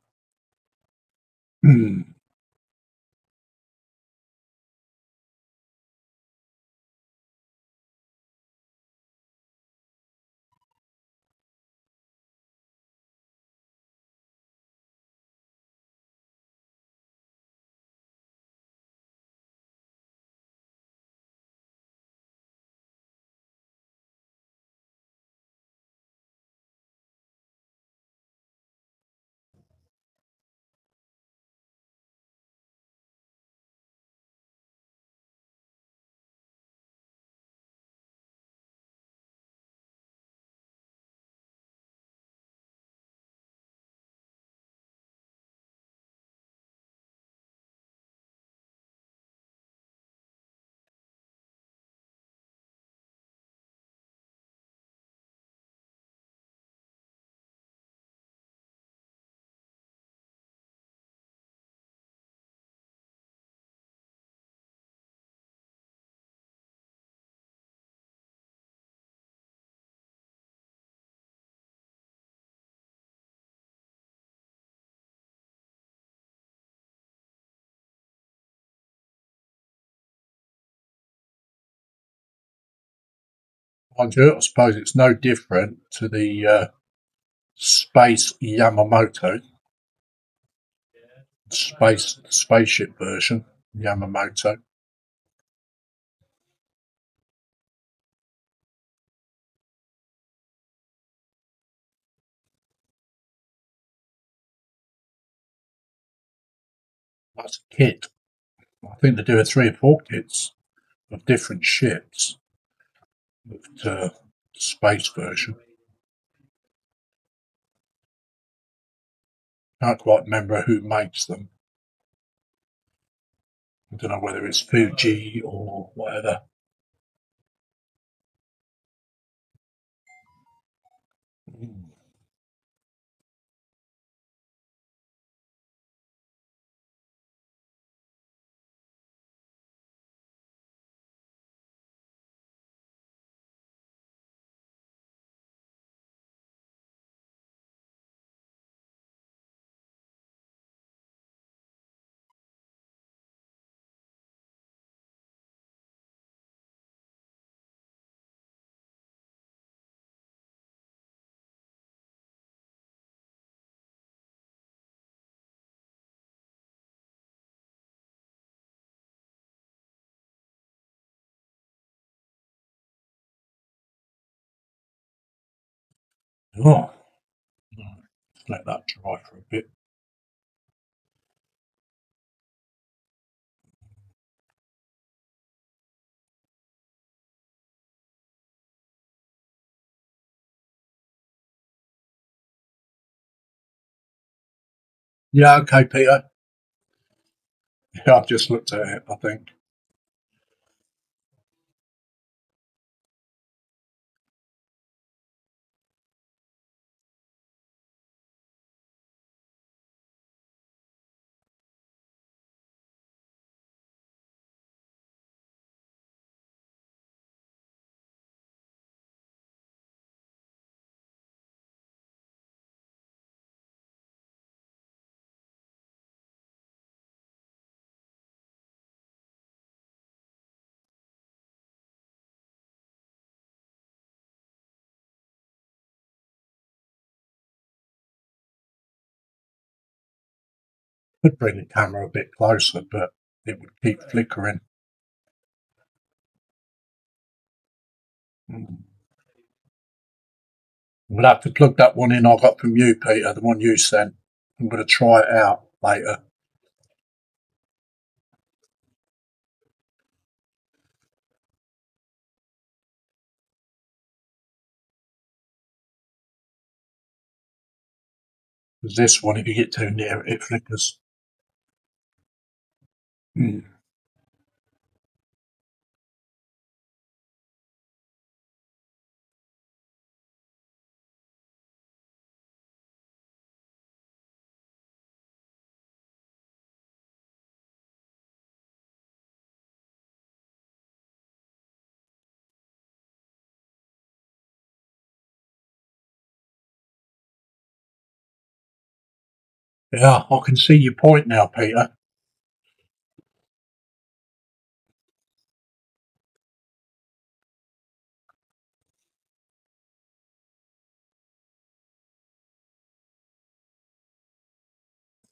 I suppose it's no different to the uh, Space Yamamoto, space spaceship version Yamamoto. That's a kit. I think they do a three or four kits of different ships. Uh, space version. Can't quite remember who makes them. I don't know whether it's Fuji or whatever. Let that dry for a bit. Yeah, okay, Peter. Yeah, I've just looked at it, I think. Could bring the camera a bit closer, but it would keep flickering. Mm. We'll have to plug that one in I got from you, Peter, the one you sent. I'm going to try it out later. This one, if you get too near it flickers. Yeah, I can see your point now, Peter.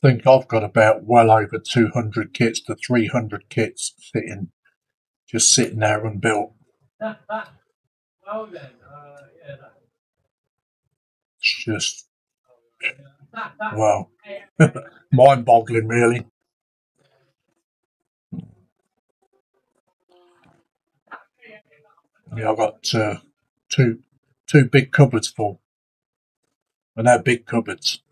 I think I've got about well over 200 kits to 300 kits sitting, just sitting there unbuilt. <laughs> Well then, uh, yeah, It's just, wow, mind boggling, really. Yeah, I've got uh, two two big cupboards full. And they're big cupboards.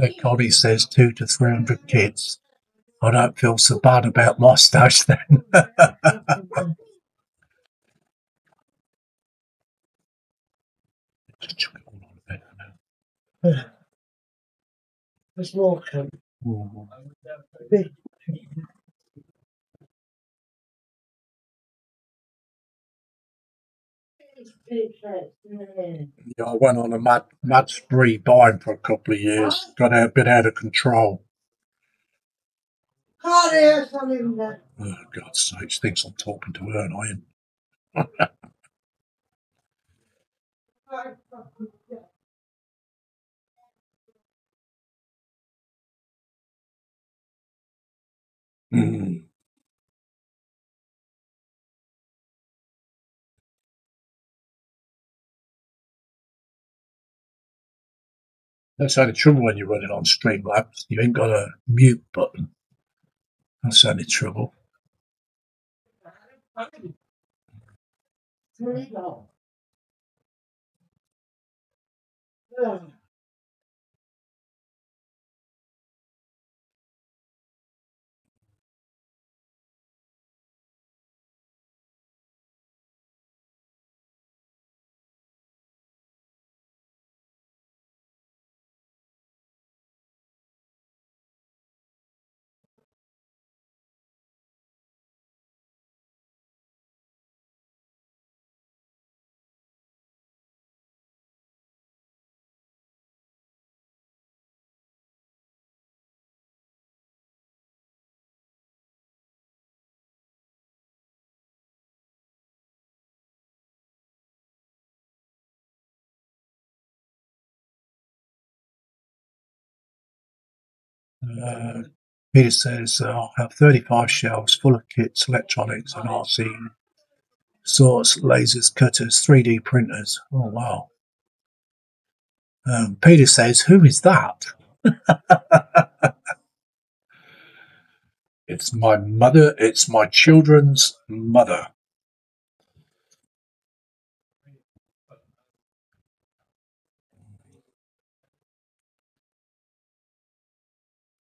Then Connie says two to three hundred kids. I don't feel so bad about my stash then. <laughs> Chuck yeah. I went on a mad, mad spree buying for a couple of years. Got a bit out of control. Oh, God's sake, she thinks I'm talking to her and I am. Mm. That's the only trouble when you're running on Streamlabs. You ain't got a mute button. That's the only trouble. Uh, Peter says, uh, I have 35 shelves full of kits, electronics, and RC sorts, lasers, cutters, 3D printers. Oh, wow. Um, Peter says, Who is that? <laughs> it's my mother, it's my children's mother.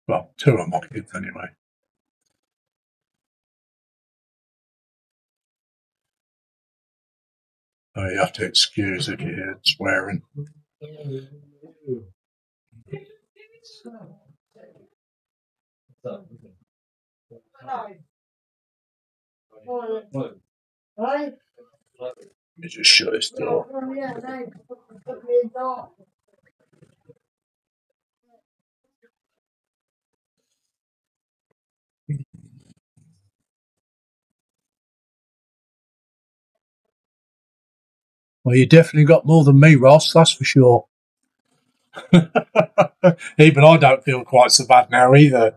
Well, two of my kids, anyway. Oh, you have to excuse if you hear swearing. Me just shut this door. Oh, yeah, no. Put me in dark. Well, you definitely got more than me, Ross, that's for sure. <laughs> Even I don't feel quite so bad now either.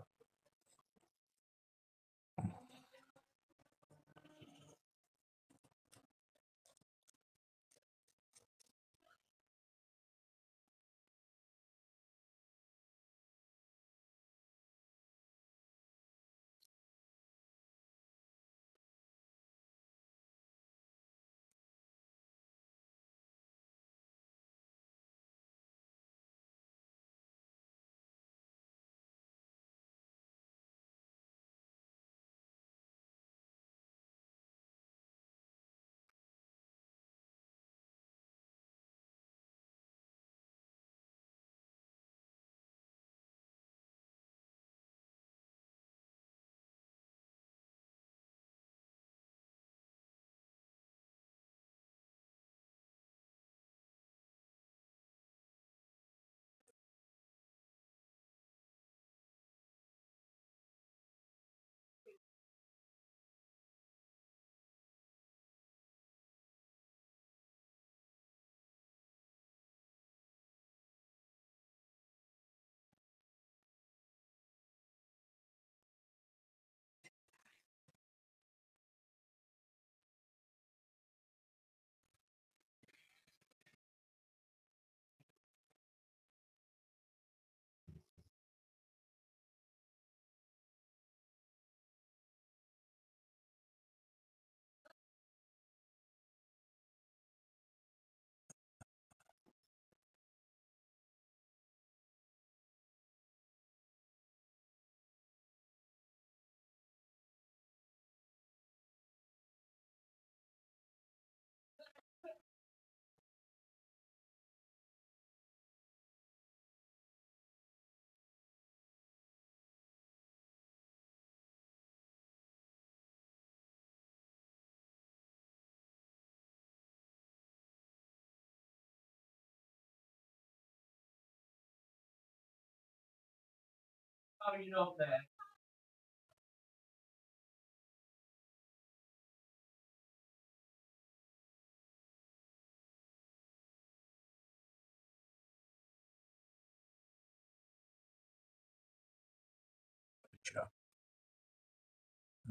How you know that?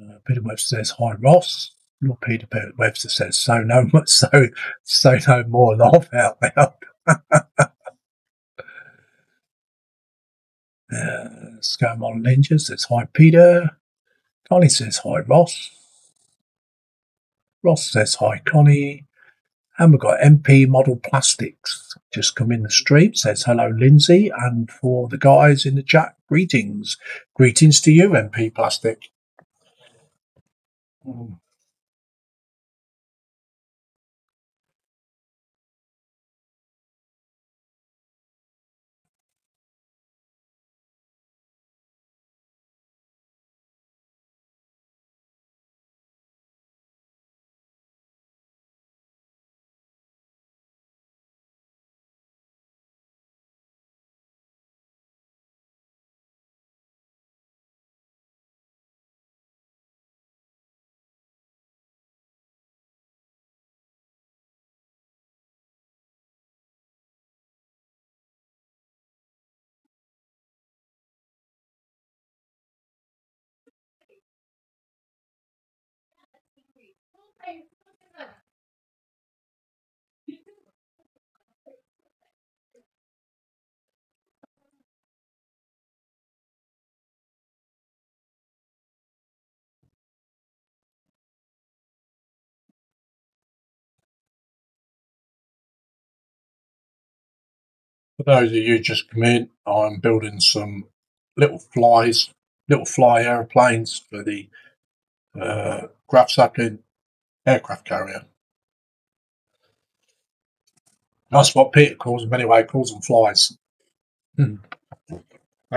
Uh, Peter Webster says, Hi, Ross. Lord Peter Webster says, So no, <laughs> so, so no more laugh out loud. <laughs> Uh, Scamon Ninja says, Hi, Peter. Connie says, Hi, Ross. Ross says, Hi, Connie. And we've got MP Model Plastics just come in the stream, says, Hello, Lindsay. And for the guys in the chat, greetings. Greetings to you, MP Plastic. Mm. For those of you just come in, I'm building some little flies, little fly aeroplanes for the uh, Graf Zeppelin aircraft carrier. That's what Peter calls them anyway, calls them flies. Hmm. <laughs>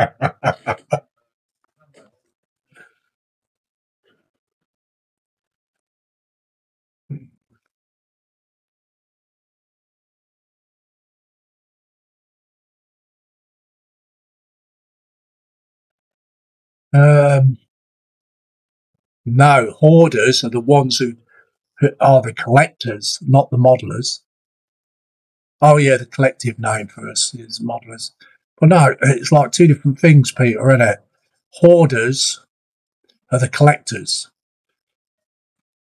um, no, hoarders are the ones who who are the collectors, not the modelers. Oh yeah, the collective name for us is modelers. But no, it's like two different things, Peter, isn't it? Hoarders are the collectors.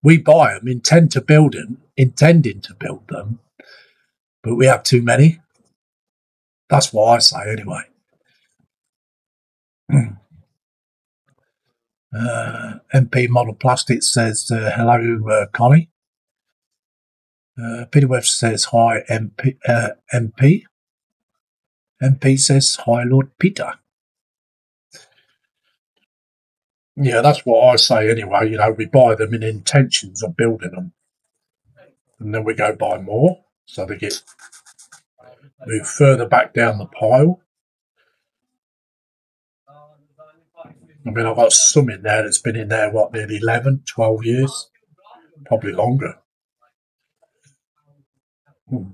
We buy them, intend to build them, intending to build them, but we have too many. That's what I say anyway. <clears throat> Uh, MP Model Plastics says, uh, hello, uh, Connie. Uh, Peter Webb says, hi, MP. Uh, MP. MP says, hi, Lord Peter. Yeah, that's what I say anyway. You know, we buy them in intentions of building them. And then we go buy more. So they get moved further back down the pile. I mean, I've got some in there that's been in there, what, nearly 11, 12 years? Probably longer. Hmm.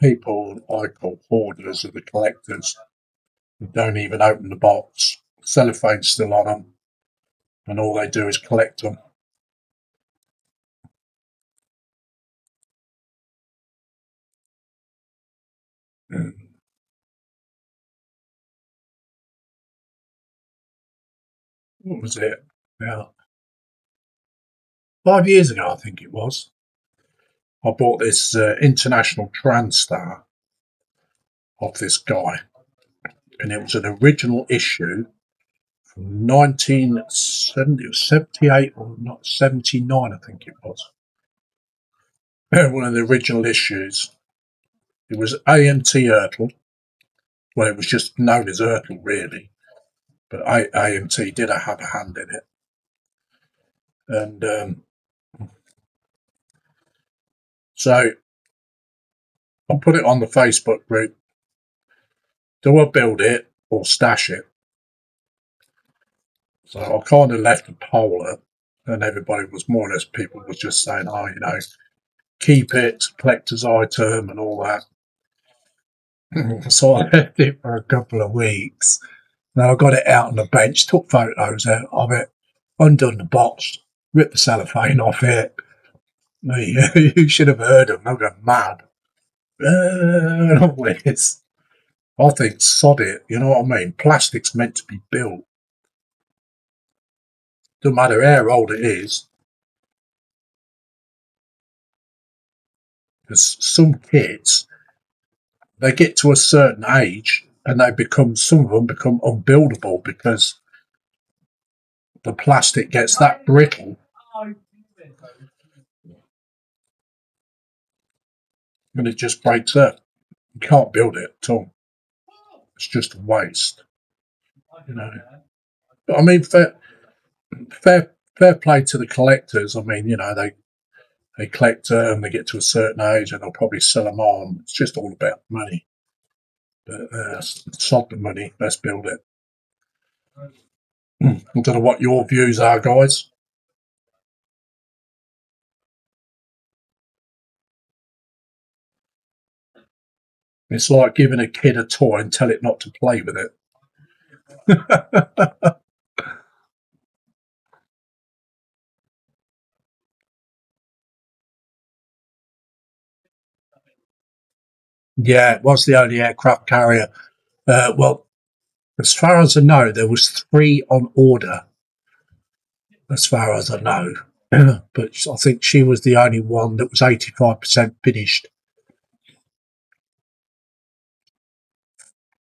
People I call hoarders are the collectors who don't even open the box. Cellophane's still on them, and all they do is collect them. Hmm. What was it? Yeah. Five years ago, I think it was. I bought this uh, International Transtar of this guy, and it was an original issue from 1970, it 78 or not 79, I think it was. <laughs> One of the original issues. It was AMT Ertl. Well, it was just known as Ertl, really, but I, AMT did have a hand in it. And um, so I put it on the Facebook group. Do I build it or stash it? So I kind of left a poll up, and everybody was more or less people was just saying, "Oh, you know, keep it, collector's item, and all that." <clears throat> so I left it for a couple of weeks. Then I got it out on the bench, took photos of it, undone the box, ripped the cellophane off it, <laughs> you should have heard him. I'm going mad. I think sod it. You know what I mean? Plastic's meant to be built. Doesn't matter how old it is. Because some kids, they get to a certain age and they become, some of them become unbuildable because the plastic gets that brittle oh, and it just breaks up. You can't build it at all. It's just waste. You know. But I mean, fair, fair, fair play to the collectors. I mean, you know, they they collect them, they get to a certain age, and they'll probably sell them on. It's just all about money. But uh, sod the money. Let's build it. I don't know what your views are, guys. It's like giving a kid a toy and tell it not to play with it. <laughs> yeah, it was the only aircraft carrier. Uh, well, as far as I know, there was three on order. As far as I know, <clears throat> but I think she was the only one that was eighty-five percent finished.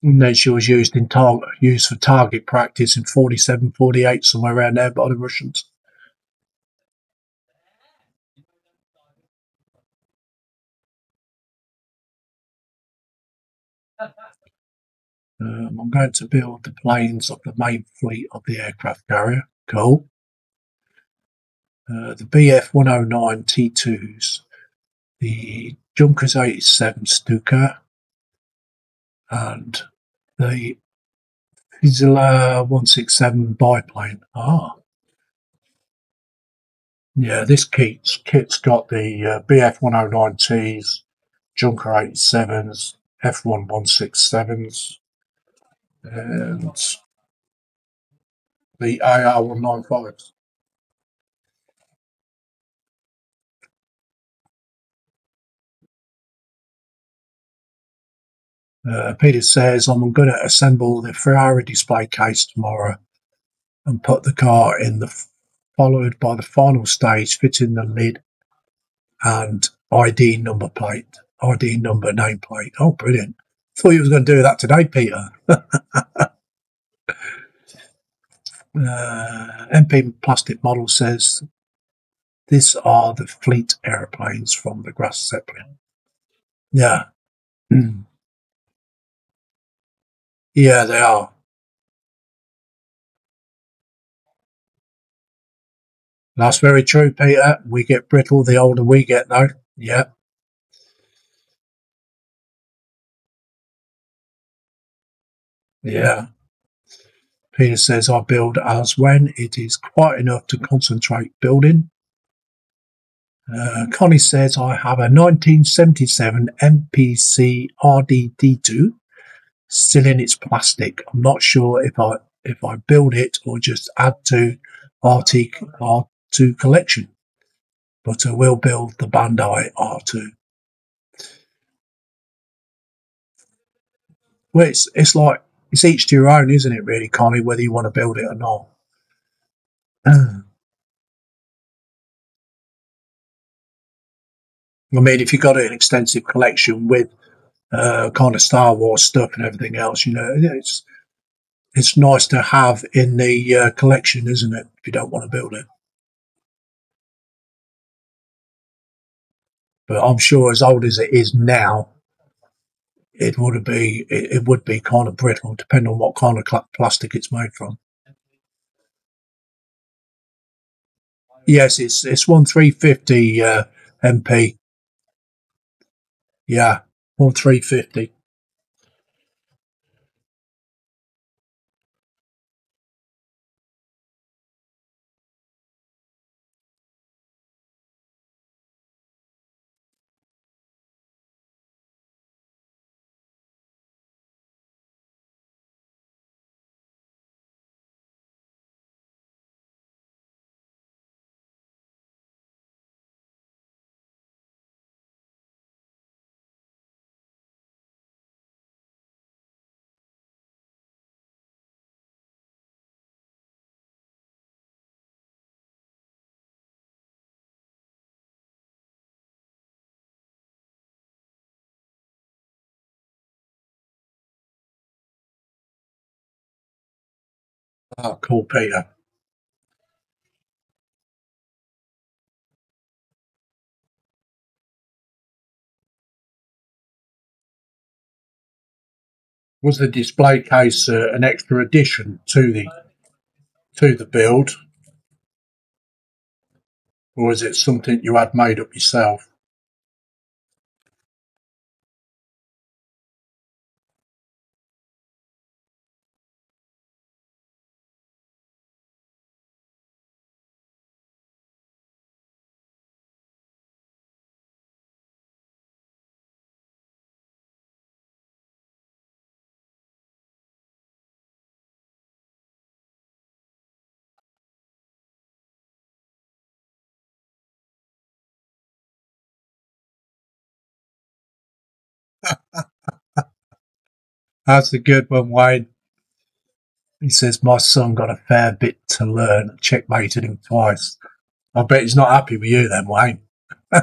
And then she was used in tar- used for target practice in 47, 48, somewhere around there by the Russians. Um, I'm going to build the planes of the main fleet of the aircraft carrier. Cool. Uh, the BF 109 T2s, the Junkers 87 Stuka, and the Fieseler 167 biplane. Ah. Yeah, this kit's, kit's got the uh, BF 109Ts, Junker 87s, Fi 167s, and the AR 195s. Uh, Peter says, I'm going to assemble the Ferrari display case tomorrow and put the car in the followed by the final stage, fitting the lid and ID number plate, ID number nameplate. Oh, brilliant. Thought you was going to do that today, Peter. <laughs> uh, MP Plastic Model says, these are the fleet aeroplanes from the Graf Zeppelin. Yeah. <clears throat> Yeah, they are. That's very true, Peter. We get brittle the older we get, though. Yeah. Yeah. Peter says, I build as when it is quite enough to concentrate building. Uh, Connie says, I have a 1977 MPC R2-D2 still in its plastic. I'm not sure if I if I build it or just add to RT R2 collection, but I will build the Bandai R2. Well, it's it's like it's each to your own, isn't it? Really, Connie, whether you want to build it or not. <clears throat> I mean, if you've got an extensive collection with uh, kind of Star Wars stuff and everything else. You know, it's it's nice to have in the uh, collection, isn't it? If you don't want to build it, but I'm sure as old as it is now, it would be it, it would be kind of brittle, depending on what kind of cl- plastic it's made from. Yes, it's it's one three fifty uh, MP. Yeah, or 350. heart called Peter. Was the display case uh, an extra addition to the to the build, or is it something you had made up yourself? That's a good one, Wayne. He says, My son got a fair bit to learn. Checkmated him twice. I bet he's not happy with you then, Wayne. <laughs>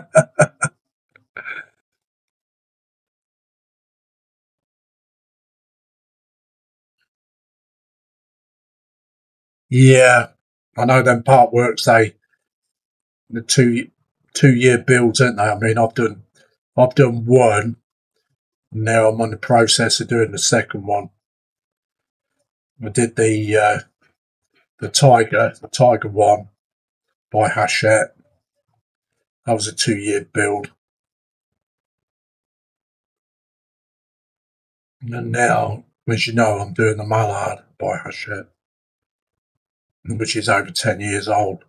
yeah, I know them part works, they, the two, two year builds, aren't they? I mean, I've done, I've done one now I'm on the process of doing the second one. I did the uh, the Tiger, the Tiger one by Hachette. That was a two year build. And now, as you know, I'm doing the Mallard by Hachette, which is over 10 years old.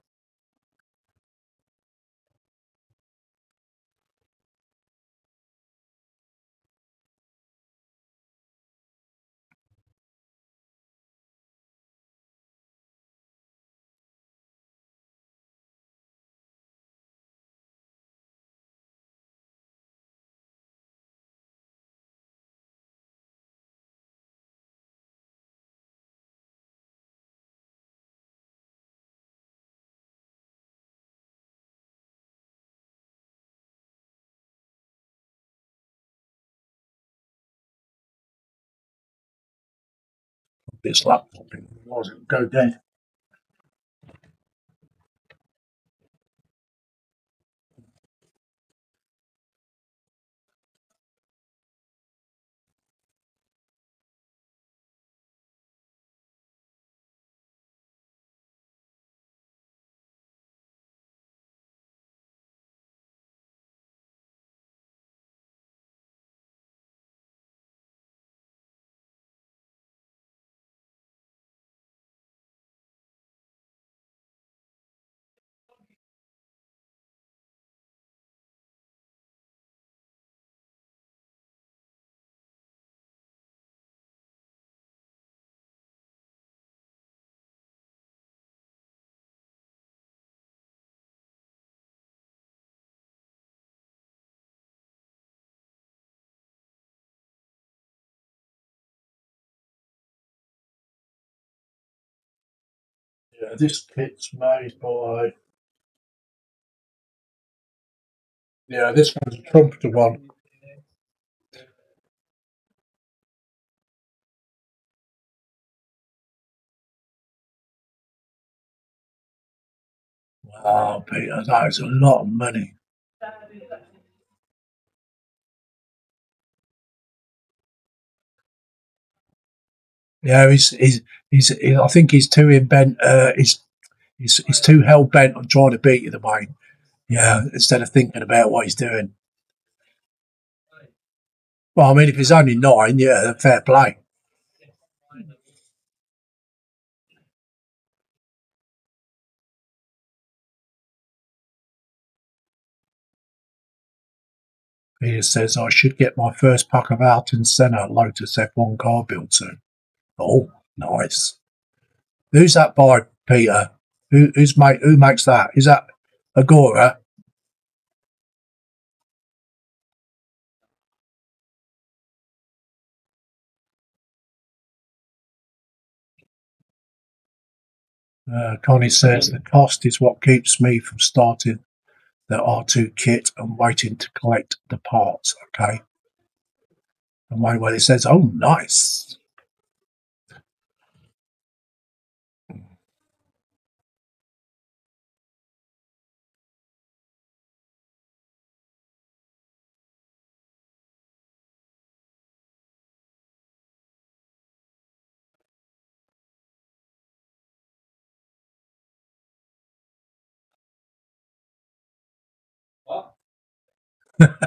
This laptop, otherwise it would go dead. Yeah, this kit's made by. Yeah, this one's a trumpeter one. Wow, Peter, that is a lot of money. Yeah, he's he's he's. he- I think he's too inbent. Uh, he's he's he's too hell bent on trying to beat you the Wayne. Yeah, instead of thinking about what he's doing. Well, I mean, if he's only nine, yeah, fair play. Peter says I should get my first puck of out in Senna Lotus F1 car built soon. Oh, nice. Who's that by, Peter? Who, who's mate? Who makes that? Is that Agora? Uh, Connie says the cost is what keeps me from starting the R2 kit and waiting to collect the parts. Okay. And wait, well, it says, oh, nice. <laughs>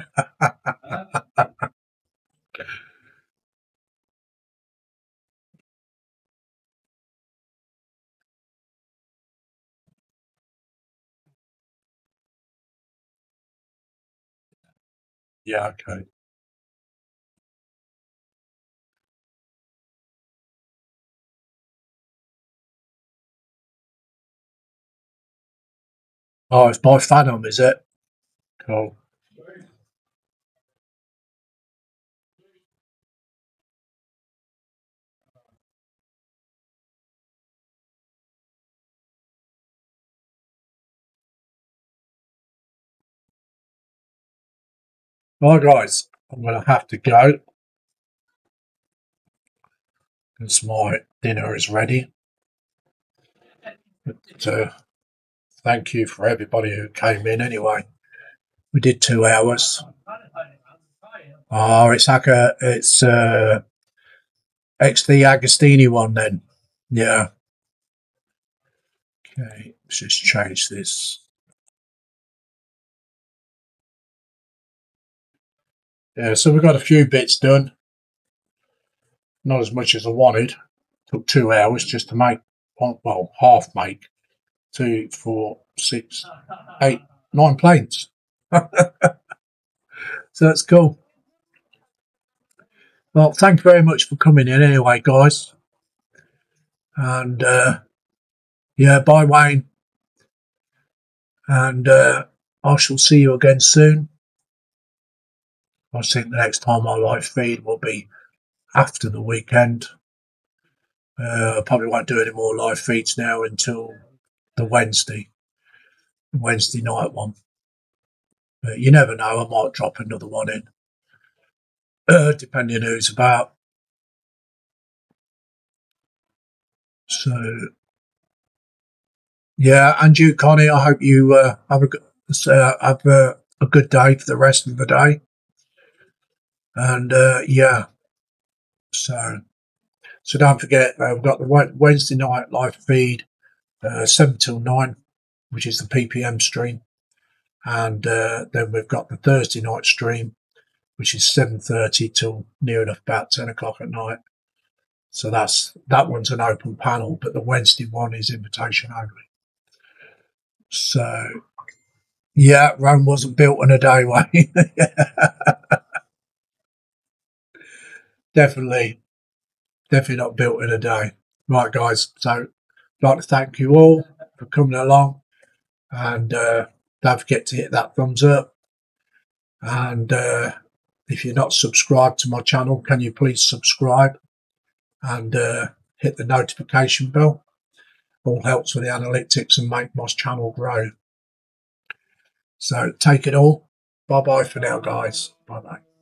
Yeah, okay. Oh, it's by Phantom, is it? Cool. Right, guys, I'm going to have to go because my dinner is ready. But uh, thank you for everybody who came in anyway. We did two hours. Oh, it's like a it's uh it's the Agostini one then. Yeah. Okay, let's just change this. Yeah, so we've got a few bits done. Not as much as I wanted. Took two hours just to make well, half make two, four, six, eight, nine planes. <laughs> so that's cool. Well, thank you very much for coming in anyway, guys. And uh, yeah, bye, Wayne. And uh, I shall see you again soon. I think the next time I live feed will be after the weekend. Uh, I probably won't do any more live feeds now until the Wednesday, Wednesday night one. But you never know, I might drop another one in, uh, depending who's about. So, yeah, and you, Connie, I hope you uh, have a uh, have a, a good day for the rest of the day. And uh, yeah, so so don't forget uh, we've got the Wednesday night live feed, uh, seven till nine, which is the PPM stream, and uh, then we've got the Thursday night stream, which is seven thirty till near enough about ten o'clock at night. So that's that one's an open panel, but the Wednesday one is invitation only. So yeah, Rome wasn't built in a day, <laughs> way. Definitely, definitely not built in a day. Right, guys. So, I'd like to thank you all for coming along, and uh, don't forget to hit that thumbs up. And uh, if you're not subscribed to my channel, can you please subscribe and uh, hit the notification bell? All helps with the analytics and make my channel grow. So take it all. Bye bye for now, guys. Bye bye.